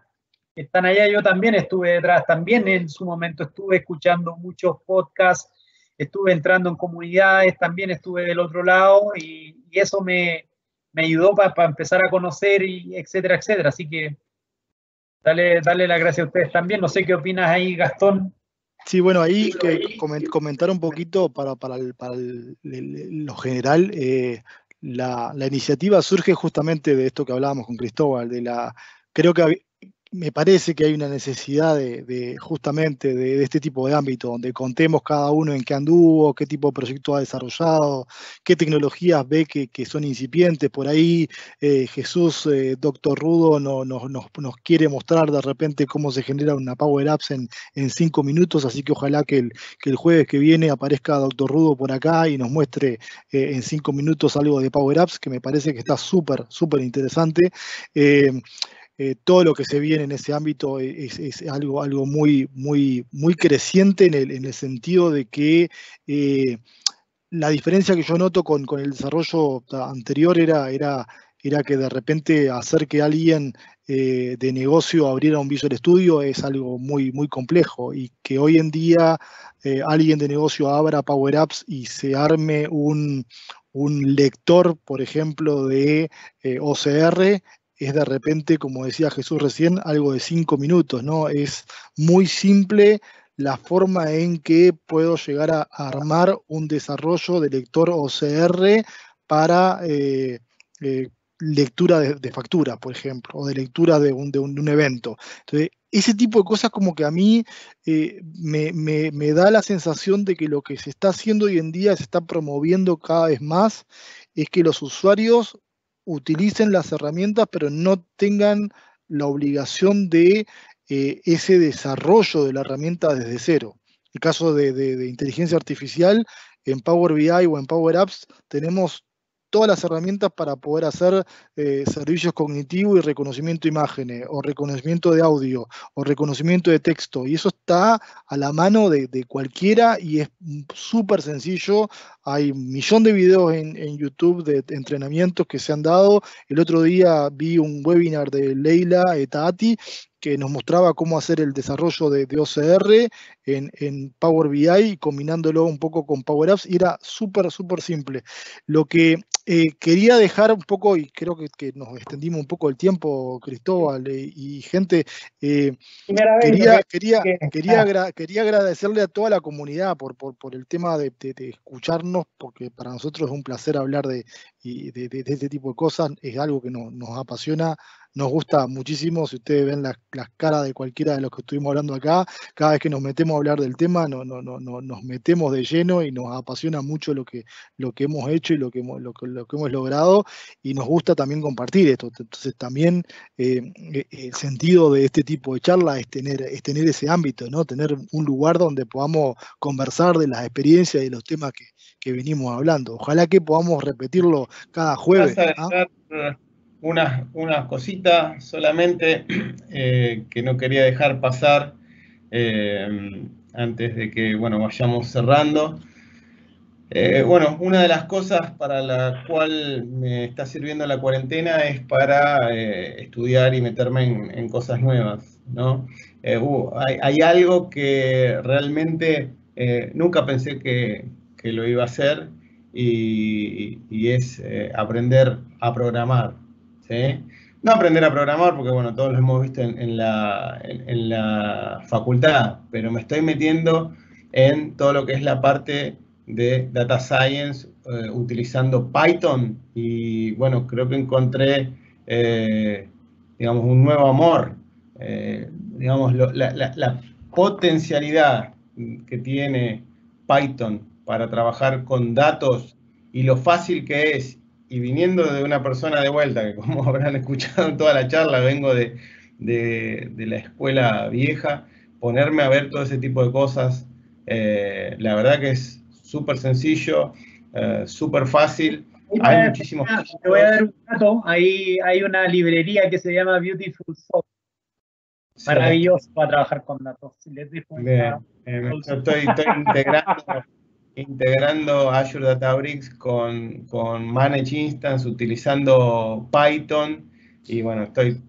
que están allá, yo también estuve detrás, también en su momento estuve escuchando muchos podcasts, estuve entrando en comunidades, también estuve del otro lado y, eso me, me ayudó para empezar a conocer y etcétera, etcétera. Así que dale, dale la gracia a ustedes también. No sé qué opinas ahí, Gastón. Sí, bueno, ahí que comentar un poquito para, para, para lo general. Eh, la, la, iniciativa surge justamente de esto que hablábamos con Cristóbal, de la, creo que me parece que hay una necesidad de, justamente de, este tipo de ámbito, donde contemos cada uno en qué anduvo, qué tipo de proyecto ha desarrollado, qué tecnologías ve que, son incipientes. Por ahí eh, Jesús, eh, doctor Rudo, no, nos, quiere mostrar de repente cómo se genera una Power Apps en, cinco minutos, así que ojalá que el, el, jueves que viene aparezca doctor Rudo por acá y nos muestre eh, en cinco minutos algo de Power Apps, que me parece que está súper, súper interesante. Eh, todo lo que se viene en ese ámbito es, algo, algo muy, muy, muy creciente en el, sentido de que eh, la diferencia que yo noto con, el desarrollo anterior era, era, era que de repente hacer que alguien eh, de negocio abriera un Visual Studio es algo muy, muy complejo y que hoy en día alguien de negocio abra Power Apps y se arme un, un lector, por ejemplo, de OCR es de repente, como decía Jesús recién, algo de cinco minutos, ¿no? Es muy simple la forma en que puedo llegar a armar un desarrollo de lector OCR para eh, eh, lectura de, factura, por ejemplo, o de lectura de un, de un, evento. Entonces, ese tipo de cosas como que a mí eh, me, me, da la sensación de que lo que se está haciendo hoy en día se está promoviendo cada vez más, es que los usuarios utilicen las herramientas, pero no tengan la obligación de eh, ese desarrollo de la herramienta desde cero. En el caso de, inteligencia artificial, en Power BI o en Power Apps tenemos todas las herramientas para poder hacer eh, servicios cognitivos y reconocimiento de imágenes, o reconocimiento de audio, o reconocimiento de texto. Y eso está a la mano de, cualquiera y es súper sencillo. Hay un millón de videos en, YouTube de entrenamientos que se han dado. El otro día vi un webinar de Leila Etati que nos mostraba cómo hacer el desarrollo de, OCR en, Power BI, combinándolo un poco con Power Apps, y era súper, súper simple. Lo que eh, quería dejar un poco, y creo que, nos extendimos un poco el tiempo, Cristóbal eh, y gente, eh, quería, quería, quería, quería, agradecerle a toda la comunidad por, por, el tema de, escucharnos, porque para nosotros es un placer hablar de, de, este tipo de cosas, es algo que nos apasiona nos gusta muchísimo. Si ustedes ven las, caras de cualquiera de los que estuvimos hablando acá, cada vez que nos metemos a hablar del tema, no, no, no, nos metemos de lleno y nos apasiona mucho lo que, lo que hemos hecho y lo que, lo, que, lo que hemos logrado. Y nos gusta también compartir esto. Entonces, también eh, eh, el sentido de este tipo de charla es tener, es tener ese ámbito, ¿no? Tener un lugar donde podamos conversar de las experiencias y de los temas que, que venimos hablando. Ojalá que podamos repetirlo cada jueves. ¿ah? Una, una cosita solamente *clears throat* eh, que no quería dejar pasar eh, antes de que bueno, vayamos cerrando. Eh, bueno, una de las cosas para la cual me está sirviendo la cuarentena es para estudiar y meterme en, cosas nuevas. ¿no? Uh, hay, algo que realmente nunca pensé que, que, lo iba a hacer y, y es aprender a programar. No aprender a programar, porque bueno, todos lo hemos visto en, la, facultad, pero me estoy metiendo en todo lo que es la parte de Data Science eh, utilizando Python. Y bueno, creo que encontré, eh, digamos, un nuevo amor, eh, digamos, la potencialidad que tiene Python para trabajar con datos y lo fácil que es y viniendo de una persona de vuelta, que como *laughs* habrán escuchado en toda la charla, vengo de, la escuela vieja, ponerme a ver todo ese tipo de cosas, eh, la verdad que es súper sencillo, eh, súper fácil. Hay muchísimos. Te voy a dar un dato. Ahí hay una librería que se llama Beautiful Soft. Maravilloso para trabajar con datos. Les dejo estoy, estoy integrando *laughs* integrando Azure Databricks con, con Manage Instance, utilizando Python, y bueno, estoy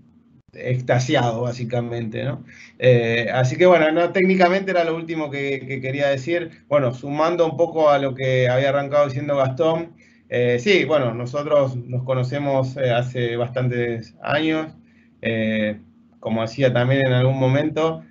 extasiado básicamente, ¿no? Eh, así que bueno, no, técnicamente era lo último que, quería decir. Bueno, sumando un poco a lo que había arrancado diciendo Gastón, eh, sí, bueno, nosotros nos conocemos eh, hace bastantes años, como decía también en algún momento,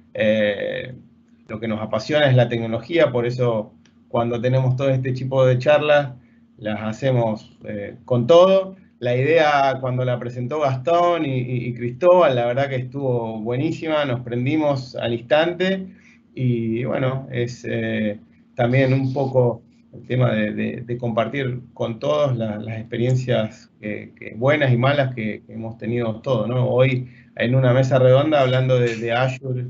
lo que nos apasiona es la tecnología, por eso cuando tenemos todo este tipo de charlas, las hacemos eh, con todo. La idea cuando la presentó Gastón y, Cristóbal, la verdad que estuvo buenísima, nos prendimos al instante y bueno, es eh, también un poco el tema de, compartir con todos las experiencias buenas y malas que, hemos tenido todos. ¿no? Hoy en una mesa redonda hablando de, de Azure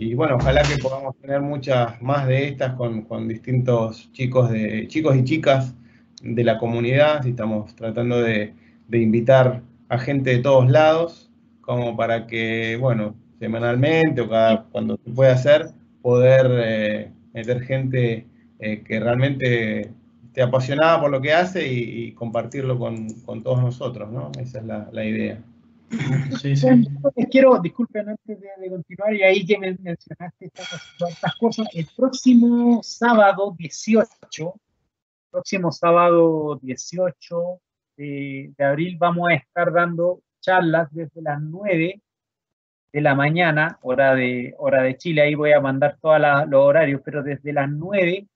y bueno, ojalá que podamos tener muchas más de estas con, distintos chicos, de, chicos y chicas de la comunidad. Estamos tratando de, invitar a gente de todos lados, como para que, bueno, semanalmente o cada cuando se pueda hacer, poder eh, meter gente eh, que realmente esté apasionada por lo que hace y, compartirlo con, todos nosotros, ¿no? Esa es la idea. Sí. Quiero, disculpen antes de, continuar, y ahí que me mencionaste estas, cosas, el próximo sábado 18, próximo sábado 18 de, abril vamos a estar dando charlas desde las 9 de la mañana, hora de, hora de Chile, ahí voy a mandar todos los horarios, pero desde las 9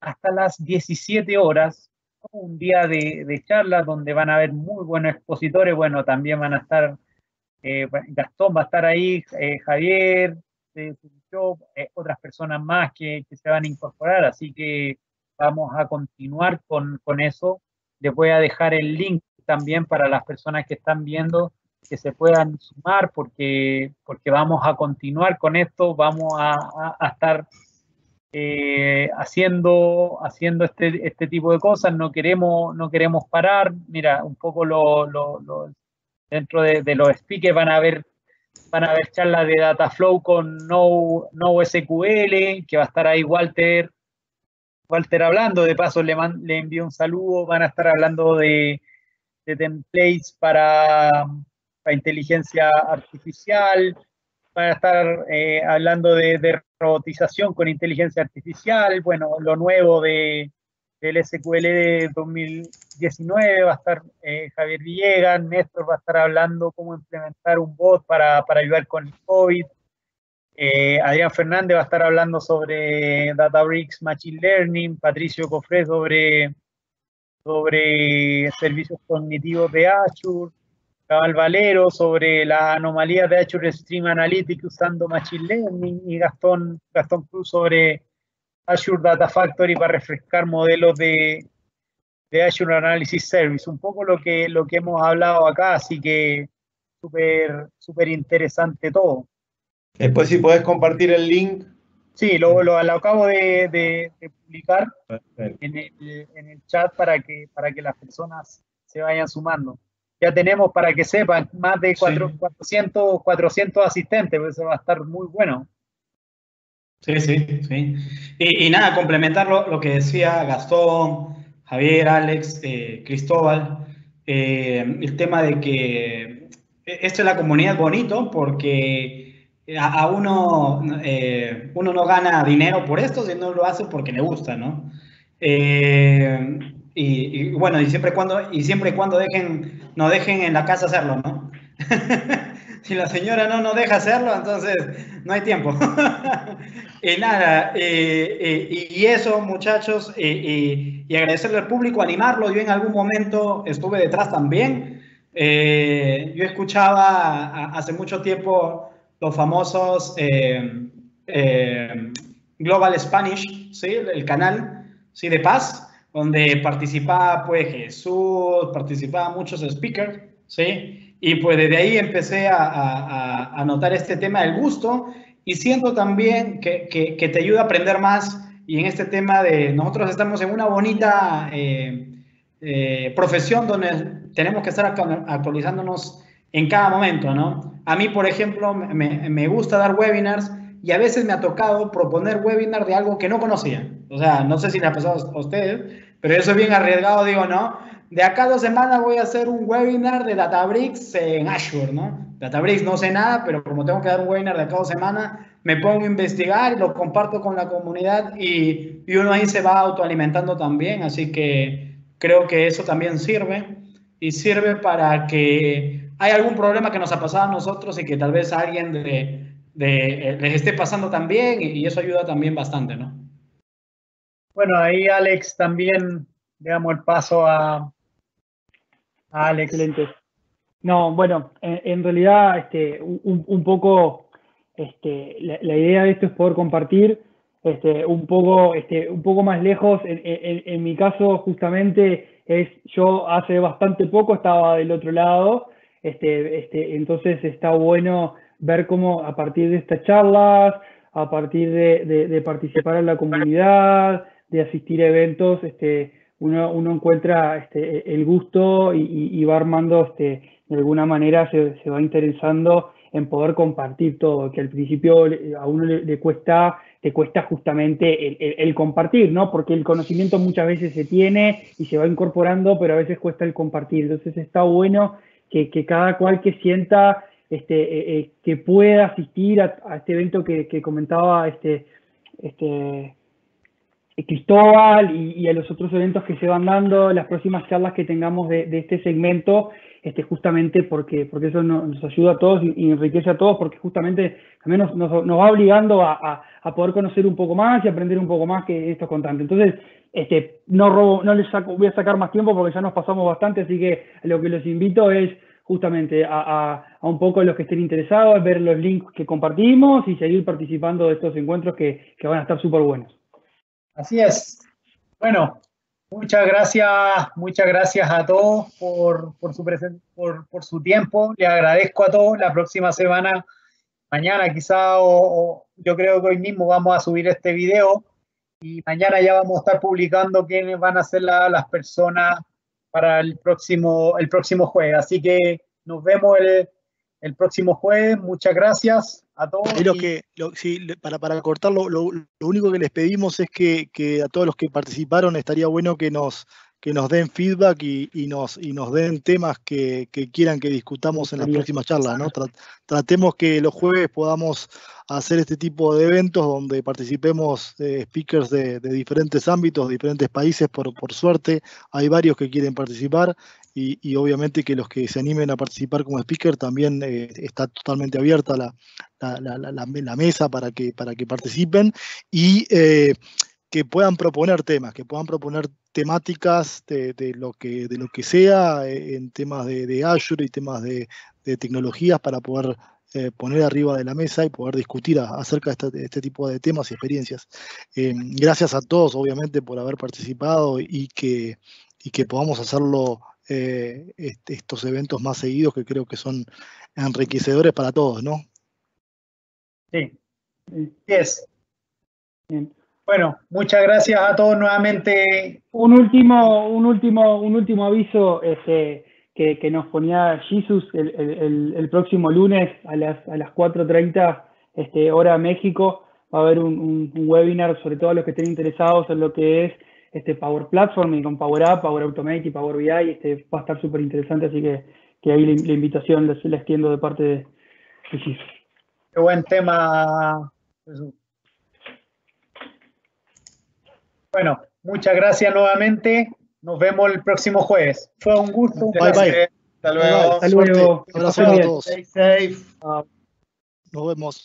hasta las 17 horas un día de, de charlas donde van a haber muy buenos expositores. Bueno, también van a estar, eh, Gastón va a estar ahí, eh, Javier, eh, otras personas más que, se van a incorporar. Así que vamos a continuar con, eso. Les voy a dejar el link también para las personas que están viendo que se puedan sumar porque, porque vamos a continuar con esto, vamos a, a estar eh, haciendo, haciendo este, este tipo de cosas, no queremos, no queremos parar. Mira, un poco lo, dentro de, los speakers van a haber van a haber charlas de Dataflow con no, no SQL, que va a estar ahí Walter, Walter hablando, de paso le, le envío un saludo, van a estar hablando de, templates para, para, inteligencia artificial, van a estar eh, hablando de, robotización con inteligencia artificial, bueno, lo nuevo de, del SQL de 2019 va a estar eh, Javier Villegas, Néstor va a estar hablando cómo implementar un bot para, para ayudar con el COVID. Eh, Adrián Fernández va a estar hablando sobre Databricks Machine Learning, Patricio Cofré sobre, sobre servicios cognitivos de Azure, Cabal Valero sobre las anomalías de Azure Stream Analytics usando Machine Learning y Gastón, Gastón Cruz sobre Azure Data Factory para refrescar modelos de, de Azure Analysis Service. Un poco lo que, lo que hemos hablado acá, así que súper súper interesante todo. Después, si podés compartir el link. Sí, lo, lo, acabo de, publicar en el, chat para que, para que las personas se vayan sumando. Ya tenemos, para que sepan, más de 400, 400 asistentes, pues eso va a estar muy bueno. Sí, sí, sí. Y, nada, complementar lo, que decía Gastón, Javier, Alex, eh, Cristóbal, eh, el tema de que esto es la comunidad bonito porque a, uno, eh, uno no gana dinero por esto, sino lo hace porque le gusta, ¿no? Eh, y, bueno, y siempre cuando, y siempre cuando dejen, no dejen en la casa hacerlo, ¿no? *laughs* si la señora no nos deja hacerlo, entonces no hay tiempo. *laughs* y nada, y eso, muchachos, y, agradecerle al público, animarlo. Yo en algún momento estuve detrás también. Eh, yo escuchaba hace mucho tiempo los famosos eh, eh, Global Spanish, ¿sí? el canal ¿sí? de paz, donde participaba pues Jesús, participaban muchos speakers, ¿sí? y pues desde ahí empecé a, a, notar este tema del gusto y siento también que, que, te ayuda a aprender más y en este tema de nosotros estamos en una bonita eh, profesión donde tenemos que estar actualizándonos en cada momento, ¿no? A mí, por ejemplo, me, me, gusta dar webinars y a veces me ha tocado proponer webinars de algo que no conocía. O sea, no sé si le ha pasado a ustedes, pero eso es bien arriesgado, digo, ¿no? De acá a dos semanas voy a hacer un webinar de Databricks en Azure, ¿no? Databricks no sé nada, pero como tengo que dar un webinar de acá a dos semanas, me pongo a investigar y lo comparto con la comunidad y, y uno ahí se va autoalimentando también, así que creo que eso también sirve y sirve para que hay algún problema que nos ha pasado a nosotros y que tal vez alguien de, de, eh, les esté pasando también y, eso ayuda también bastante, ¿no? Bueno, ahí Alex también le damos el paso a, a Alex. Excelente. No, bueno, en, realidad este, un, un poco este, la, idea de esto es poder compartir este, un, poco, este, un poco más lejos. En, en, en, mi caso, justamente, es yo hace bastante poco estaba del otro lado este, este, entonces está bueno ver cómo a partir de estas charlas, a partir de, participar en la comunidad, de asistir a eventos, este, uno, uno encuentra este, el gusto y, va armando, este, de alguna manera se, va interesando en poder compartir todo, que al principio a uno le, cuesta, le cuesta justamente el, compartir, ¿no? Porque el conocimiento muchas veces se tiene y se va incorporando, pero a veces cuesta el compartir. Entonces está bueno que, cada cual que sienta este, eh, eh, que pueda asistir a, este evento que, comentaba este, este, Cristóbal y, a los otros eventos que se van dando, las próximas charlas que tengamos de, este segmento, este, justamente porque, porque eso nos, ayuda a todos y, enriquece a todos, porque justamente también nos, nos, va obligando a, a, poder conocer un poco más y aprender un poco más que esto constante. Entonces, este, no, robo, no les saco, voy a sacar más tiempo porque ya nos pasamos bastante, así que lo que los invito es justamente a, un poco los que estén interesados, ver los links que compartimos y seguir participando de estos encuentros que, van a estar súper buenos. Así es. Bueno, muchas gracias, muchas gracias a todos por, su por, su tiempo. Le agradezco a todos. La próxima semana, mañana quizá, o, yo creo que hoy mismo vamos a subir este video y mañana ya vamos a estar publicando quiénes van a ser las personas para el próximo, el próximo jueves. Así que nos vemos el, el próximo jueves. Muchas gracias a todos. lo que, sí, para, para cortarlo, lo, único que les pedimos es que, que, a todos los que participaron estaría bueno que nos, que nos den feedback y, y nos, y nos den temas que, que, quieran que discutamos en las próximas charlas. ¿no? Tratemos que los jueves podamos hacer este tipo de eventos donde participemos eh, speakers de, de, diferentes ámbitos, de diferentes países, por, por suerte hay varios que quieren participar y, y, obviamente que los que se animen a participar como speaker también eh, está totalmente abierta la, la, la, la, mesa para que, para que participen y eh, que puedan proponer temas, que puedan proponer temáticas de, lo, que, de lo que sea eh, en temas de, Azure y temas de, tecnologías para poder eh, poner arriba de la mesa y poder discutir acerca de este, tipo de temas y experiencias. Eh, gracias a todos, obviamente, por haber participado y que, y que podamos hacerlo eh, estos eventos más seguidos que creo que son enriquecedores para todos, ¿no? Sí, yes. Bien. Bueno, muchas gracias a todos nuevamente. Un último, un último, un último aviso este, que, que nos ponía Jesus el, el, el, próximo lunes a las, a las 4.30 este, hora México. Va a haber un, un, un, webinar sobre todo los que estén interesados en lo que es este Power Platform y con Power App, Power Automate y Power BI. Este, va a estar súper interesante, así que, que ahí la, la invitación la, la extiendo de parte de Jesus. Qué buen tema, Jesús. Bueno, muchas gracias nuevamente. Nos vemos el próximo jueves. Fue un gusto. Bye, bye. Hasta luego. Hasta luego. Abrazo a todos. Stay safe. Nos vemos.